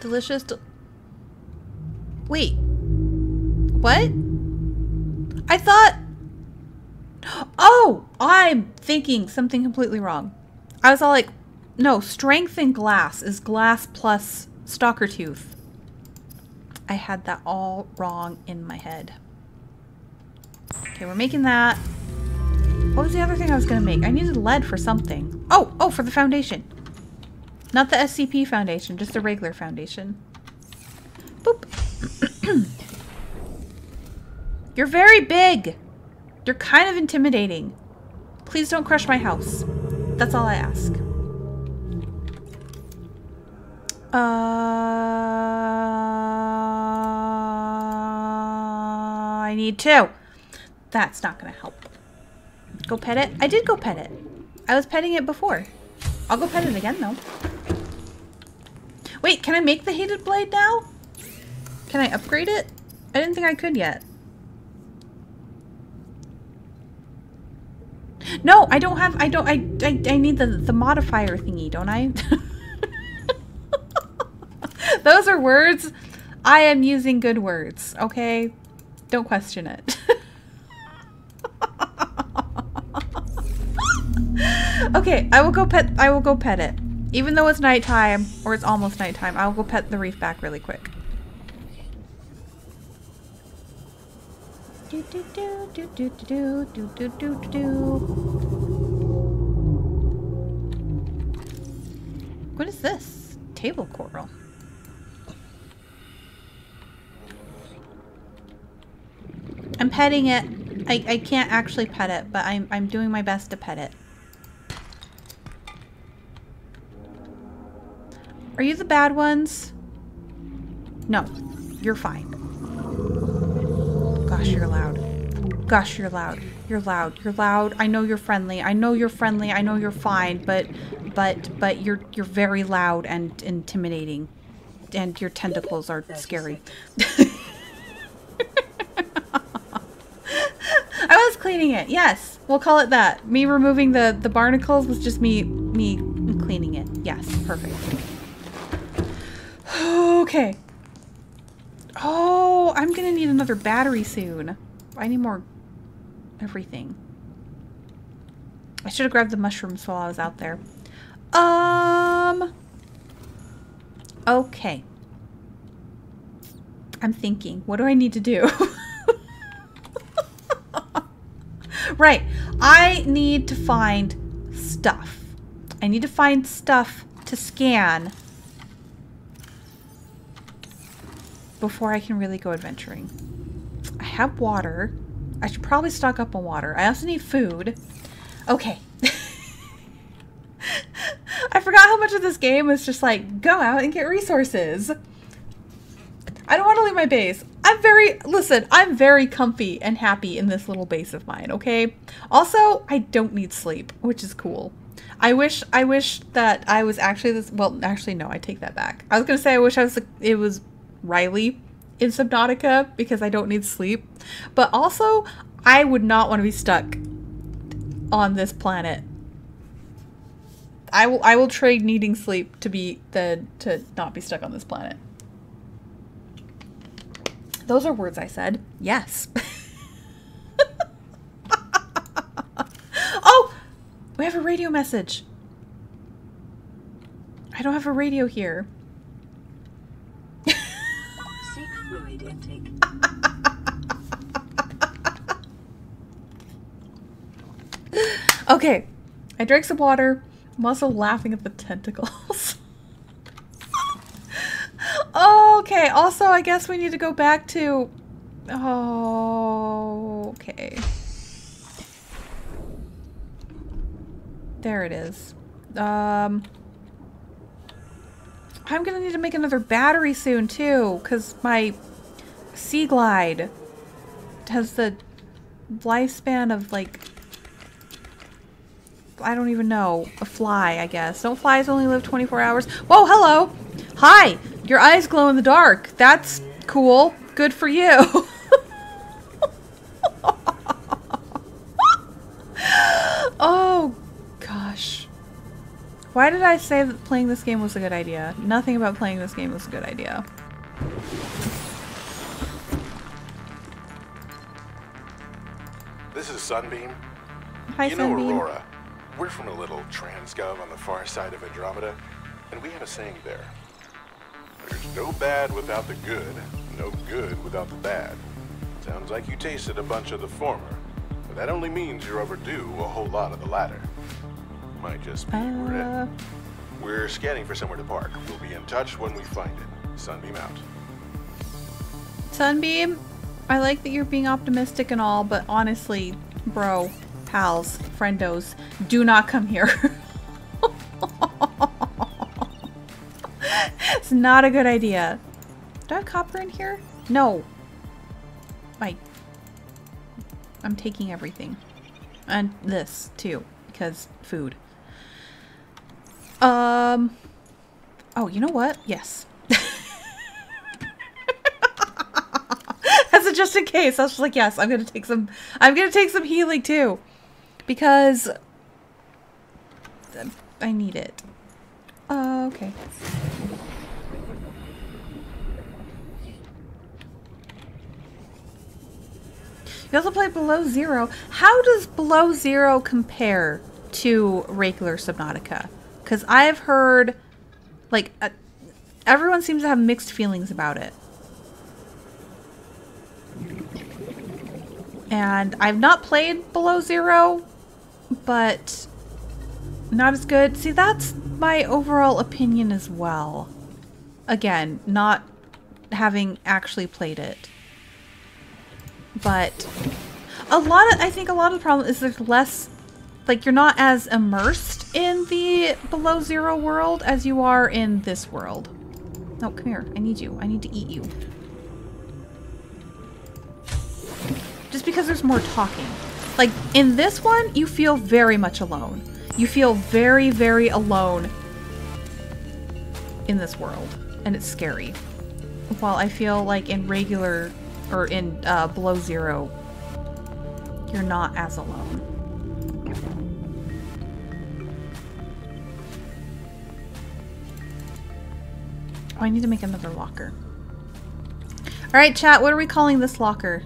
Delicious. Del Wait. What? I thought. Oh, I'm thinking something completely wrong. I was all like, no, strengthened glass is glass plus stalker tooth. I had that all wrong in my head. Okay, we're making that. What was the other thing I was going to make? I needed lead for something. Oh, oh, for the foundation. Not the SCP foundation, just the regular foundation. Boop. You're very big. You're kind of intimidating. Please don't crush my house. That's all I ask. Uh, I need two. That's not going to help. Go pet it? I did go pet it. I was petting it before. I'll go pet it again, though. Wait, can I make the hated blade now? Can I upgrade it? I didn't think I could yet. No, I don't have, I don't, I, I, I need the, the modifier thingy, don't I? Those are words. I am using good words, okay? Don't question it. Okay, I will go pet, I will go pet it. Even though it's nighttime, or it's almost nighttime, I will go pet the Reefback really quick. Do do do do do do do do do do do. What is this? Table coral. I'm petting it. I, I can't actually pet it, but I'm, I'm doing my best to pet it. Are you the bad ones? No, you're fine. Gosh, you're loud. Gosh, you're loud. You're loud. You're loud. I know you're friendly. I know you're friendly. I know you're fine, but but but you're you're very loud and intimidating. And your tentacles are scary. I was cleaning it. Yes. We'll call it that. Me removing the the barnacles was just me me cleaning it. Yes. Perfect. Okay. Oh, I'm gonna need another battery soon. I need more everything. I should have grabbed the mushrooms while I was out there. Um. Okay. I'm thinking, what do I need to do? right. I need to find stuff. I need to find stuff to scan before I can really go adventuring. I have water. I should probably stock up on water. I also need food. Okay. I forgot how much of this game is just like, go out and get resources. I don't want to leave my base. I'm very, listen, I'm very comfy and happy in this little base of mine, okay? Also, I don't need sleep, which is cool. I wish, I wish that I was actually this, well, actually, no, I take that back. I was going to say I wish I was, it was Riley in Subnautica because I don't need sleep. But also, I would not want to be stuck on this planet. I will I will trade needing sleep to be the to not be stuck on this planet. Those are words I said. Yes. oh, we have a radio message. I don't have a radio here. Seek fluid intake. Okay, I drank some water. I'm also laughing at the tentacles. okay, also, I guess we need to go back to. Oh, okay. There it is. Um. I'm gonna need to make another battery soon, too, because my Seaglide has the lifespan of like I don't even know. A fly, I guess. Don't flies only live 24 hours? Whoa, hello! Hi! Your eyes glow in the dark. That's cool. Good for you. oh, gosh. Why did I say that playing this game was a good idea? Nothing about playing this game was a good idea. This is Sunbeam. Hi, you Sunbeam. know Aurora. We're from a little transgov on the far side of Andromeda, and we have a saying there. There's no bad without the good, no good without the bad. Sounds like you tasted a bunch of the former, but that only means you're overdue a whole lot of the latter. Might just be Uh, it. We're scanning for somewhere to park. We'll be in touch when we find it. Sunbeam out. Sunbeam, I like that you're being optimistic and all, but honestly, bro, pals, friendos, do not come here. it's not a good idea. Do I have copper in here? No. I. I'm taking everything. And this, too, because food. Um. Oh, you know what? Yes. A just in case, I was just like, yes, I'm gonna take some. I'm gonna take some healing too, because I need it. Uh, okay. You also play Below Zero. How does Below Zero compare to regular Subnautica? Because I've heard, like, uh, everyone seems to have mixed feelings about it. And I've not played Below Zero, but not as good. See, that's my overall opinion as well. Again, not having actually played it. But a lot of, I think a lot of the problem is there's less, like you're not as immersed in the Below Zero world as you are in this world. No, come here. I need you. I need to eat you. Just because there's more talking. Like, in this one, you feel very much alone. You feel very, very alone in this world. And it's scary. While I feel like in regular, or in uh, Below Zero, you're not as alone. Oh, I need to make another locker. Alright, chat, what are we calling this locker?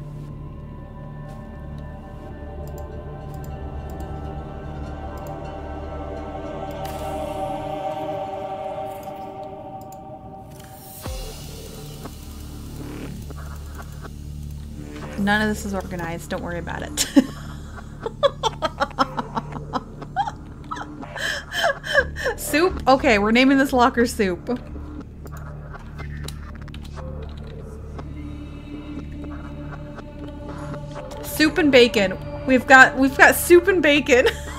None of this is organized. Don't worry about it. soup? Okay, we're naming this locker soup. Soup and bacon. We've got we've got soup and bacon.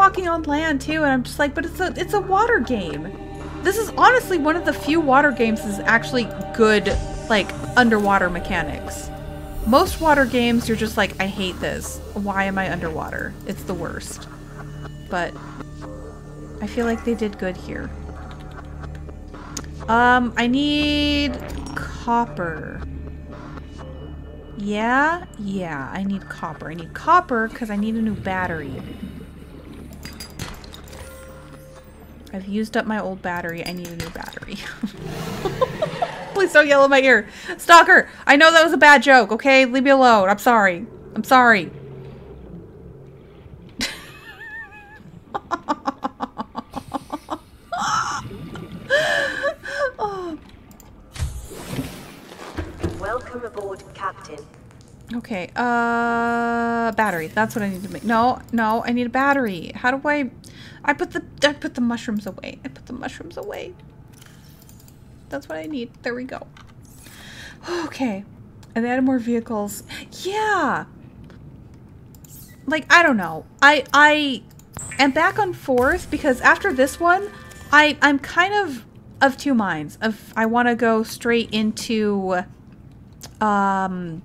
walking on land too, and I'm just like, but it's a it's a water game. This is honestly one of the few water games that's actually good, like underwater mechanics. Most water games, you're just like, I hate this. Why am I underwater? It's the worst. But I feel like they did good here. Um, I need copper. Yeah, yeah, I need copper. I need copper because I need a new battery. I've used up my old battery. I need a new battery. Please don't yell in my ear. Stalker, I know that was a bad joke, okay? Leave me alone. I'm sorry. I'm sorry. Welcome aboard, Captain. Okay, uh, battery. That's what I need to make. No, no, I need a battery. How do I? I put the I put the mushrooms away. I put the mushrooms away. That's what I need. There we go. Okay, and they added more vehicles. Yeah. Like I don't know. I I am back on fourth because after this one, I I'm kind of of two minds. Of I want to go straight into um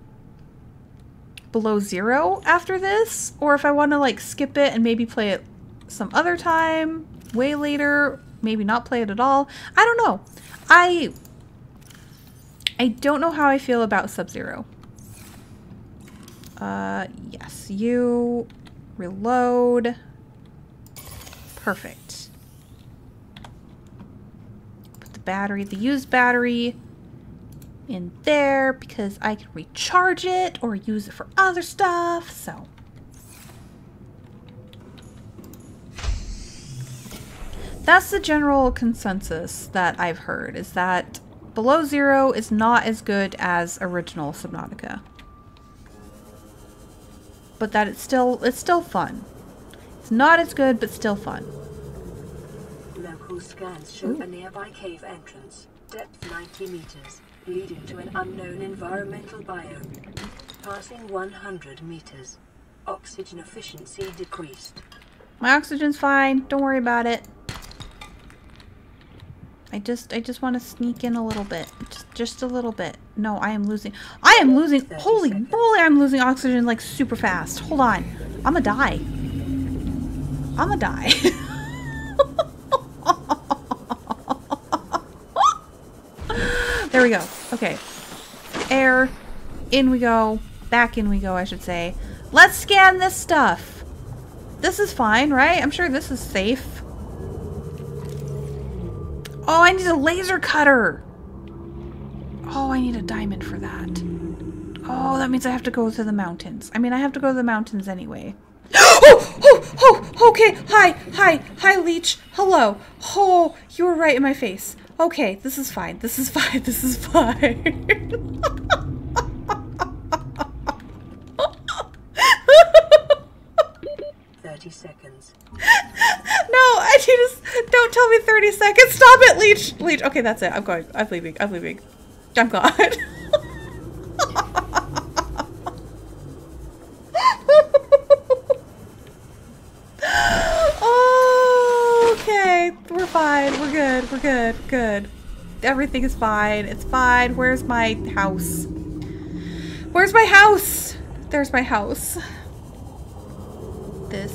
below zero after this or if I want to like skip it and maybe play it some other time way later maybe not play it at all I don't know I I don't know how I feel about Sub-Zero Uh, yes. You reload. Perfect. Put the battery, the used battery in there because I can recharge it or use it for other stuff. So that's the general consensus that I've heard is that Below Zero is not as good as original Subnautica. But that it's still it's still fun. It's not as good but still fun. Local scans show a nearby cave entrance, depth 90 meters, leading to an unknown environmental biome. Passing 100 meters. Oxygen efficiency decreased. My oxygen's fine. Don't worry about it. I just I just want to sneak in a little bit. Just just a little bit. No, I am losing. I am losing. 30 Holy moly, I'm losing oxygen like super fast. Hold on. I'm gonna die. I'm gonna die. there we go. Okay. Air. In we go. Back in we go, I should say. Let's scan this stuff. This is fine, right? I'm sure this is safe. Oh, I need a laser cutter. Oh, I need a diamond for that. Oh, that means I have to go to the mountains. I mean, I have to go to the mountains anyway. oh, oh, oh, okay. Hi, hi, hi, Leech. Hello. Oh, you were right in my face. Okay, this is fine. This is fine. This is fine. 30 seconds. No, I just Don't tell me 30 seconds. Stop it, Leech. Leech. Okay, that's it. I'm going. I'm leaving. I'm leaving. I'm gone. oh, okay. We're fine. We're good. Good. Everything is fine. It's fine. Where's my house? Where's my house? There's my house. This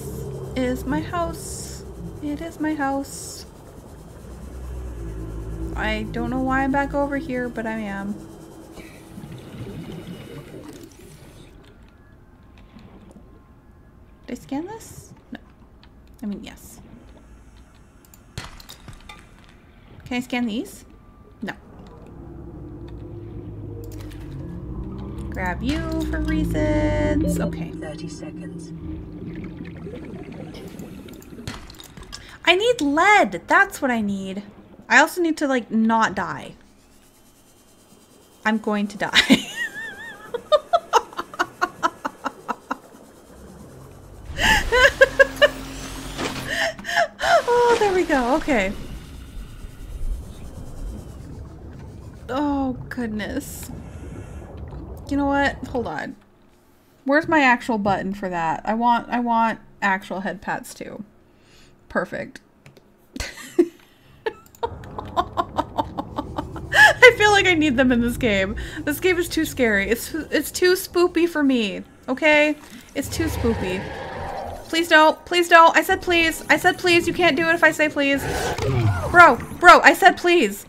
is my house. It is my house. I don't know why I'm back over here, but I am. Did I scan this? No. I mean, yes. Can I scan these? No. Grab you for reasons. Okay. 30 seconds. I need lead. That's what I need. I also need to, like, not die. I'm going to die. oh, there we go. Okay. Oh, goodness. You know what? Hold on. Where's my actual button for that? I want I want actual head pats too. Perfect. I feel like I need them in this game. This game is too scary. It's it's too spoopy for me. Okay? It's too spoopy. Please don't. Please don't. I said please. I said please. You can't do it if I say please. Bro, bro, I said please.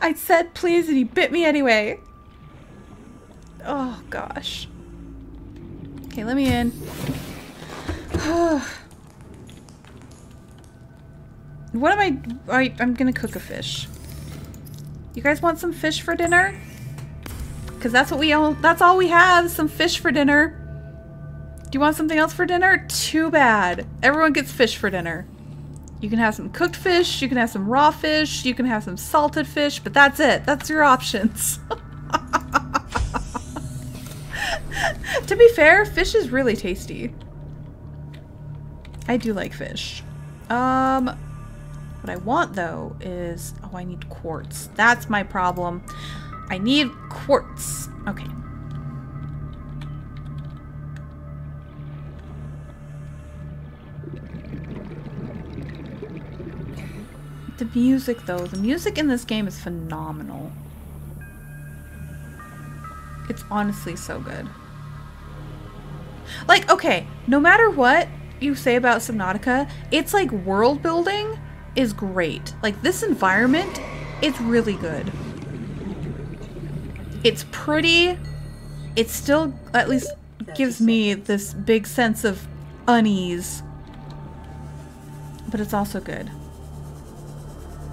I said please and he bit me anyway. Oh gosh. Okay, let me in. what am I, I? I'm gonna cook a fish. You guys want some fish for dinner? Cause that's what we all. That's all we have. Some fish for dinner. Do you want something else for dinner? Too bad. Everyone gets fish for dinner. You can have some cooked fish, you can have some raw fish, you can have some salted fish, but that's it. That's your options. to be fair, fish is really tasty. I do like fish. Um, what I want though is, oh, I need quartz. That's my problem. I need quartz. Okay. The music though, the music in this game is phenomenal. It's honestly so good. Like, okay, no matter what you say about Subnautica, it's like world building is great. Like this environment It's really good. It's pretty. It still at least gives me this big sense of unease. But it's also good.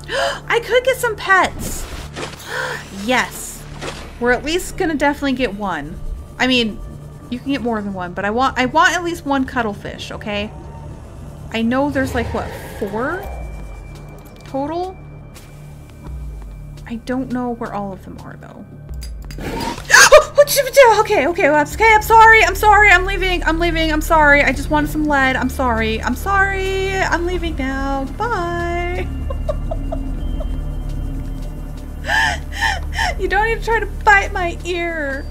I could get some pets. yes. We're at least gonna definitely get one. I mean, you can get more than one, but I want I want at least one cuttlefish, okay? I know there's like what, four total? I don't know where all of them are though. Okay, okay, okay, I'm sorry, I'm sorry, I'm leaving, I'm leaving, I'm sorry, I just wanted some lead, I'm sorry, I'm sorry, I'm leaving now, bye. you don't need to try to bite my ear.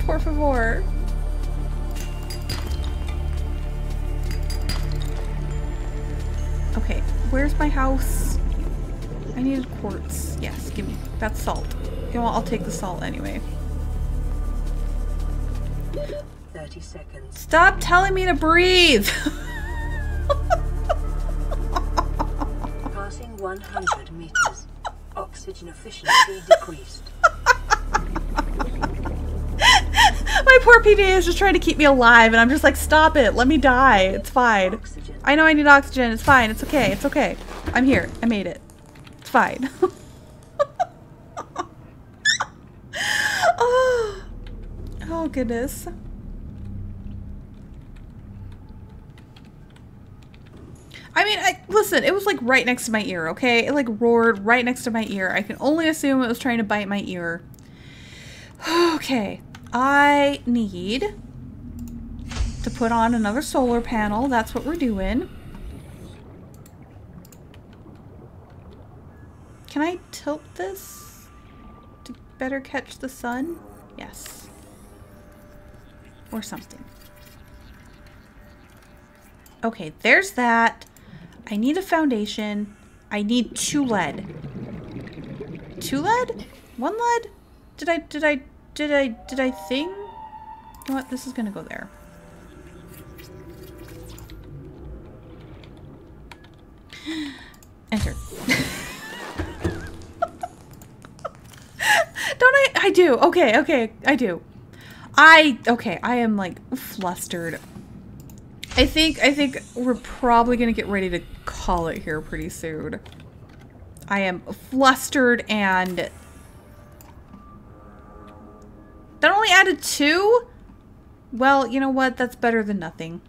Por favor. Okay, where's my house? I needed quartz. Yes, give me. That's salt. You know what? I'll take the salt anyway. 30 seconds. Stop telling me to breathe! Passing 100 meters. Oxygen efficiency decreased. My poor PDA is just trying to keep me alive, and I'm just like, stop it, let me die. It's fine. Oxygen. I know I need oxygen. It's fine. It's okay. It's okay. I'm here. I made it. It's fine. oh. oh, goodness. I mean, I, listen, it was like right next to my ear, okay? It like roared right next to my ear. I can only assume it was trying to bite my ear. Okay, I need to put on another solar panel. That's what we're doing. Can I tilt this to better catch the sun? Yes. Or something. Okay, there's that. I need a foundation. I need two lead. Two lead? One lead? Did I, did I, did I, did I think? You know what? This is gonna go there. Enter. Don't I? I do. Okay, okay, I do. I, okay, I am like flustered. I think, I think we're probably gonna get ready to call it here pretty soon. I am flustered and... That only added two? Well, you know what? That's better than nothing.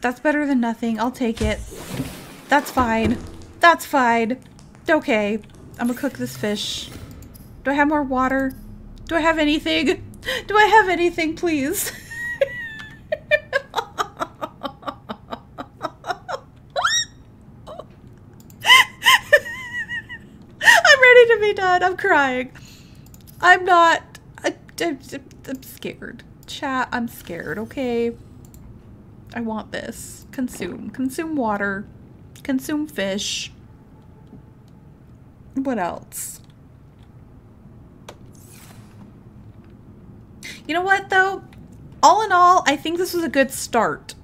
That's better than nothing. I'll take it. That's fine. That's fine. Okay. I'm gonna cook this fish. Do I have more water? Do I have anything? Do I have anything, please? I'm ready to be done. I'm crying. I'm not. I, I'm, I'm scared. Chat, I'm scared, okay? I want this. Consume. Consume water. Consume fish. What else? You know what, though? All in all, I think this was a good start.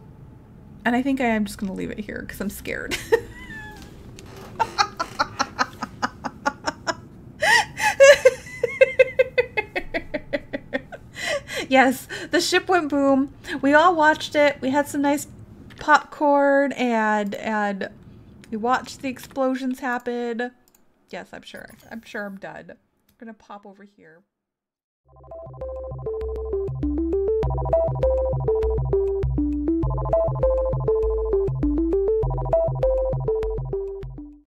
And I think I am just going to leave it here because I'm scared. yes, the ship went boom. We all watched it. We had some nice popcorn and and we watched the explosions happen. Yes, I'm sure. I'm sure I'm done. I'm gonna pop over here.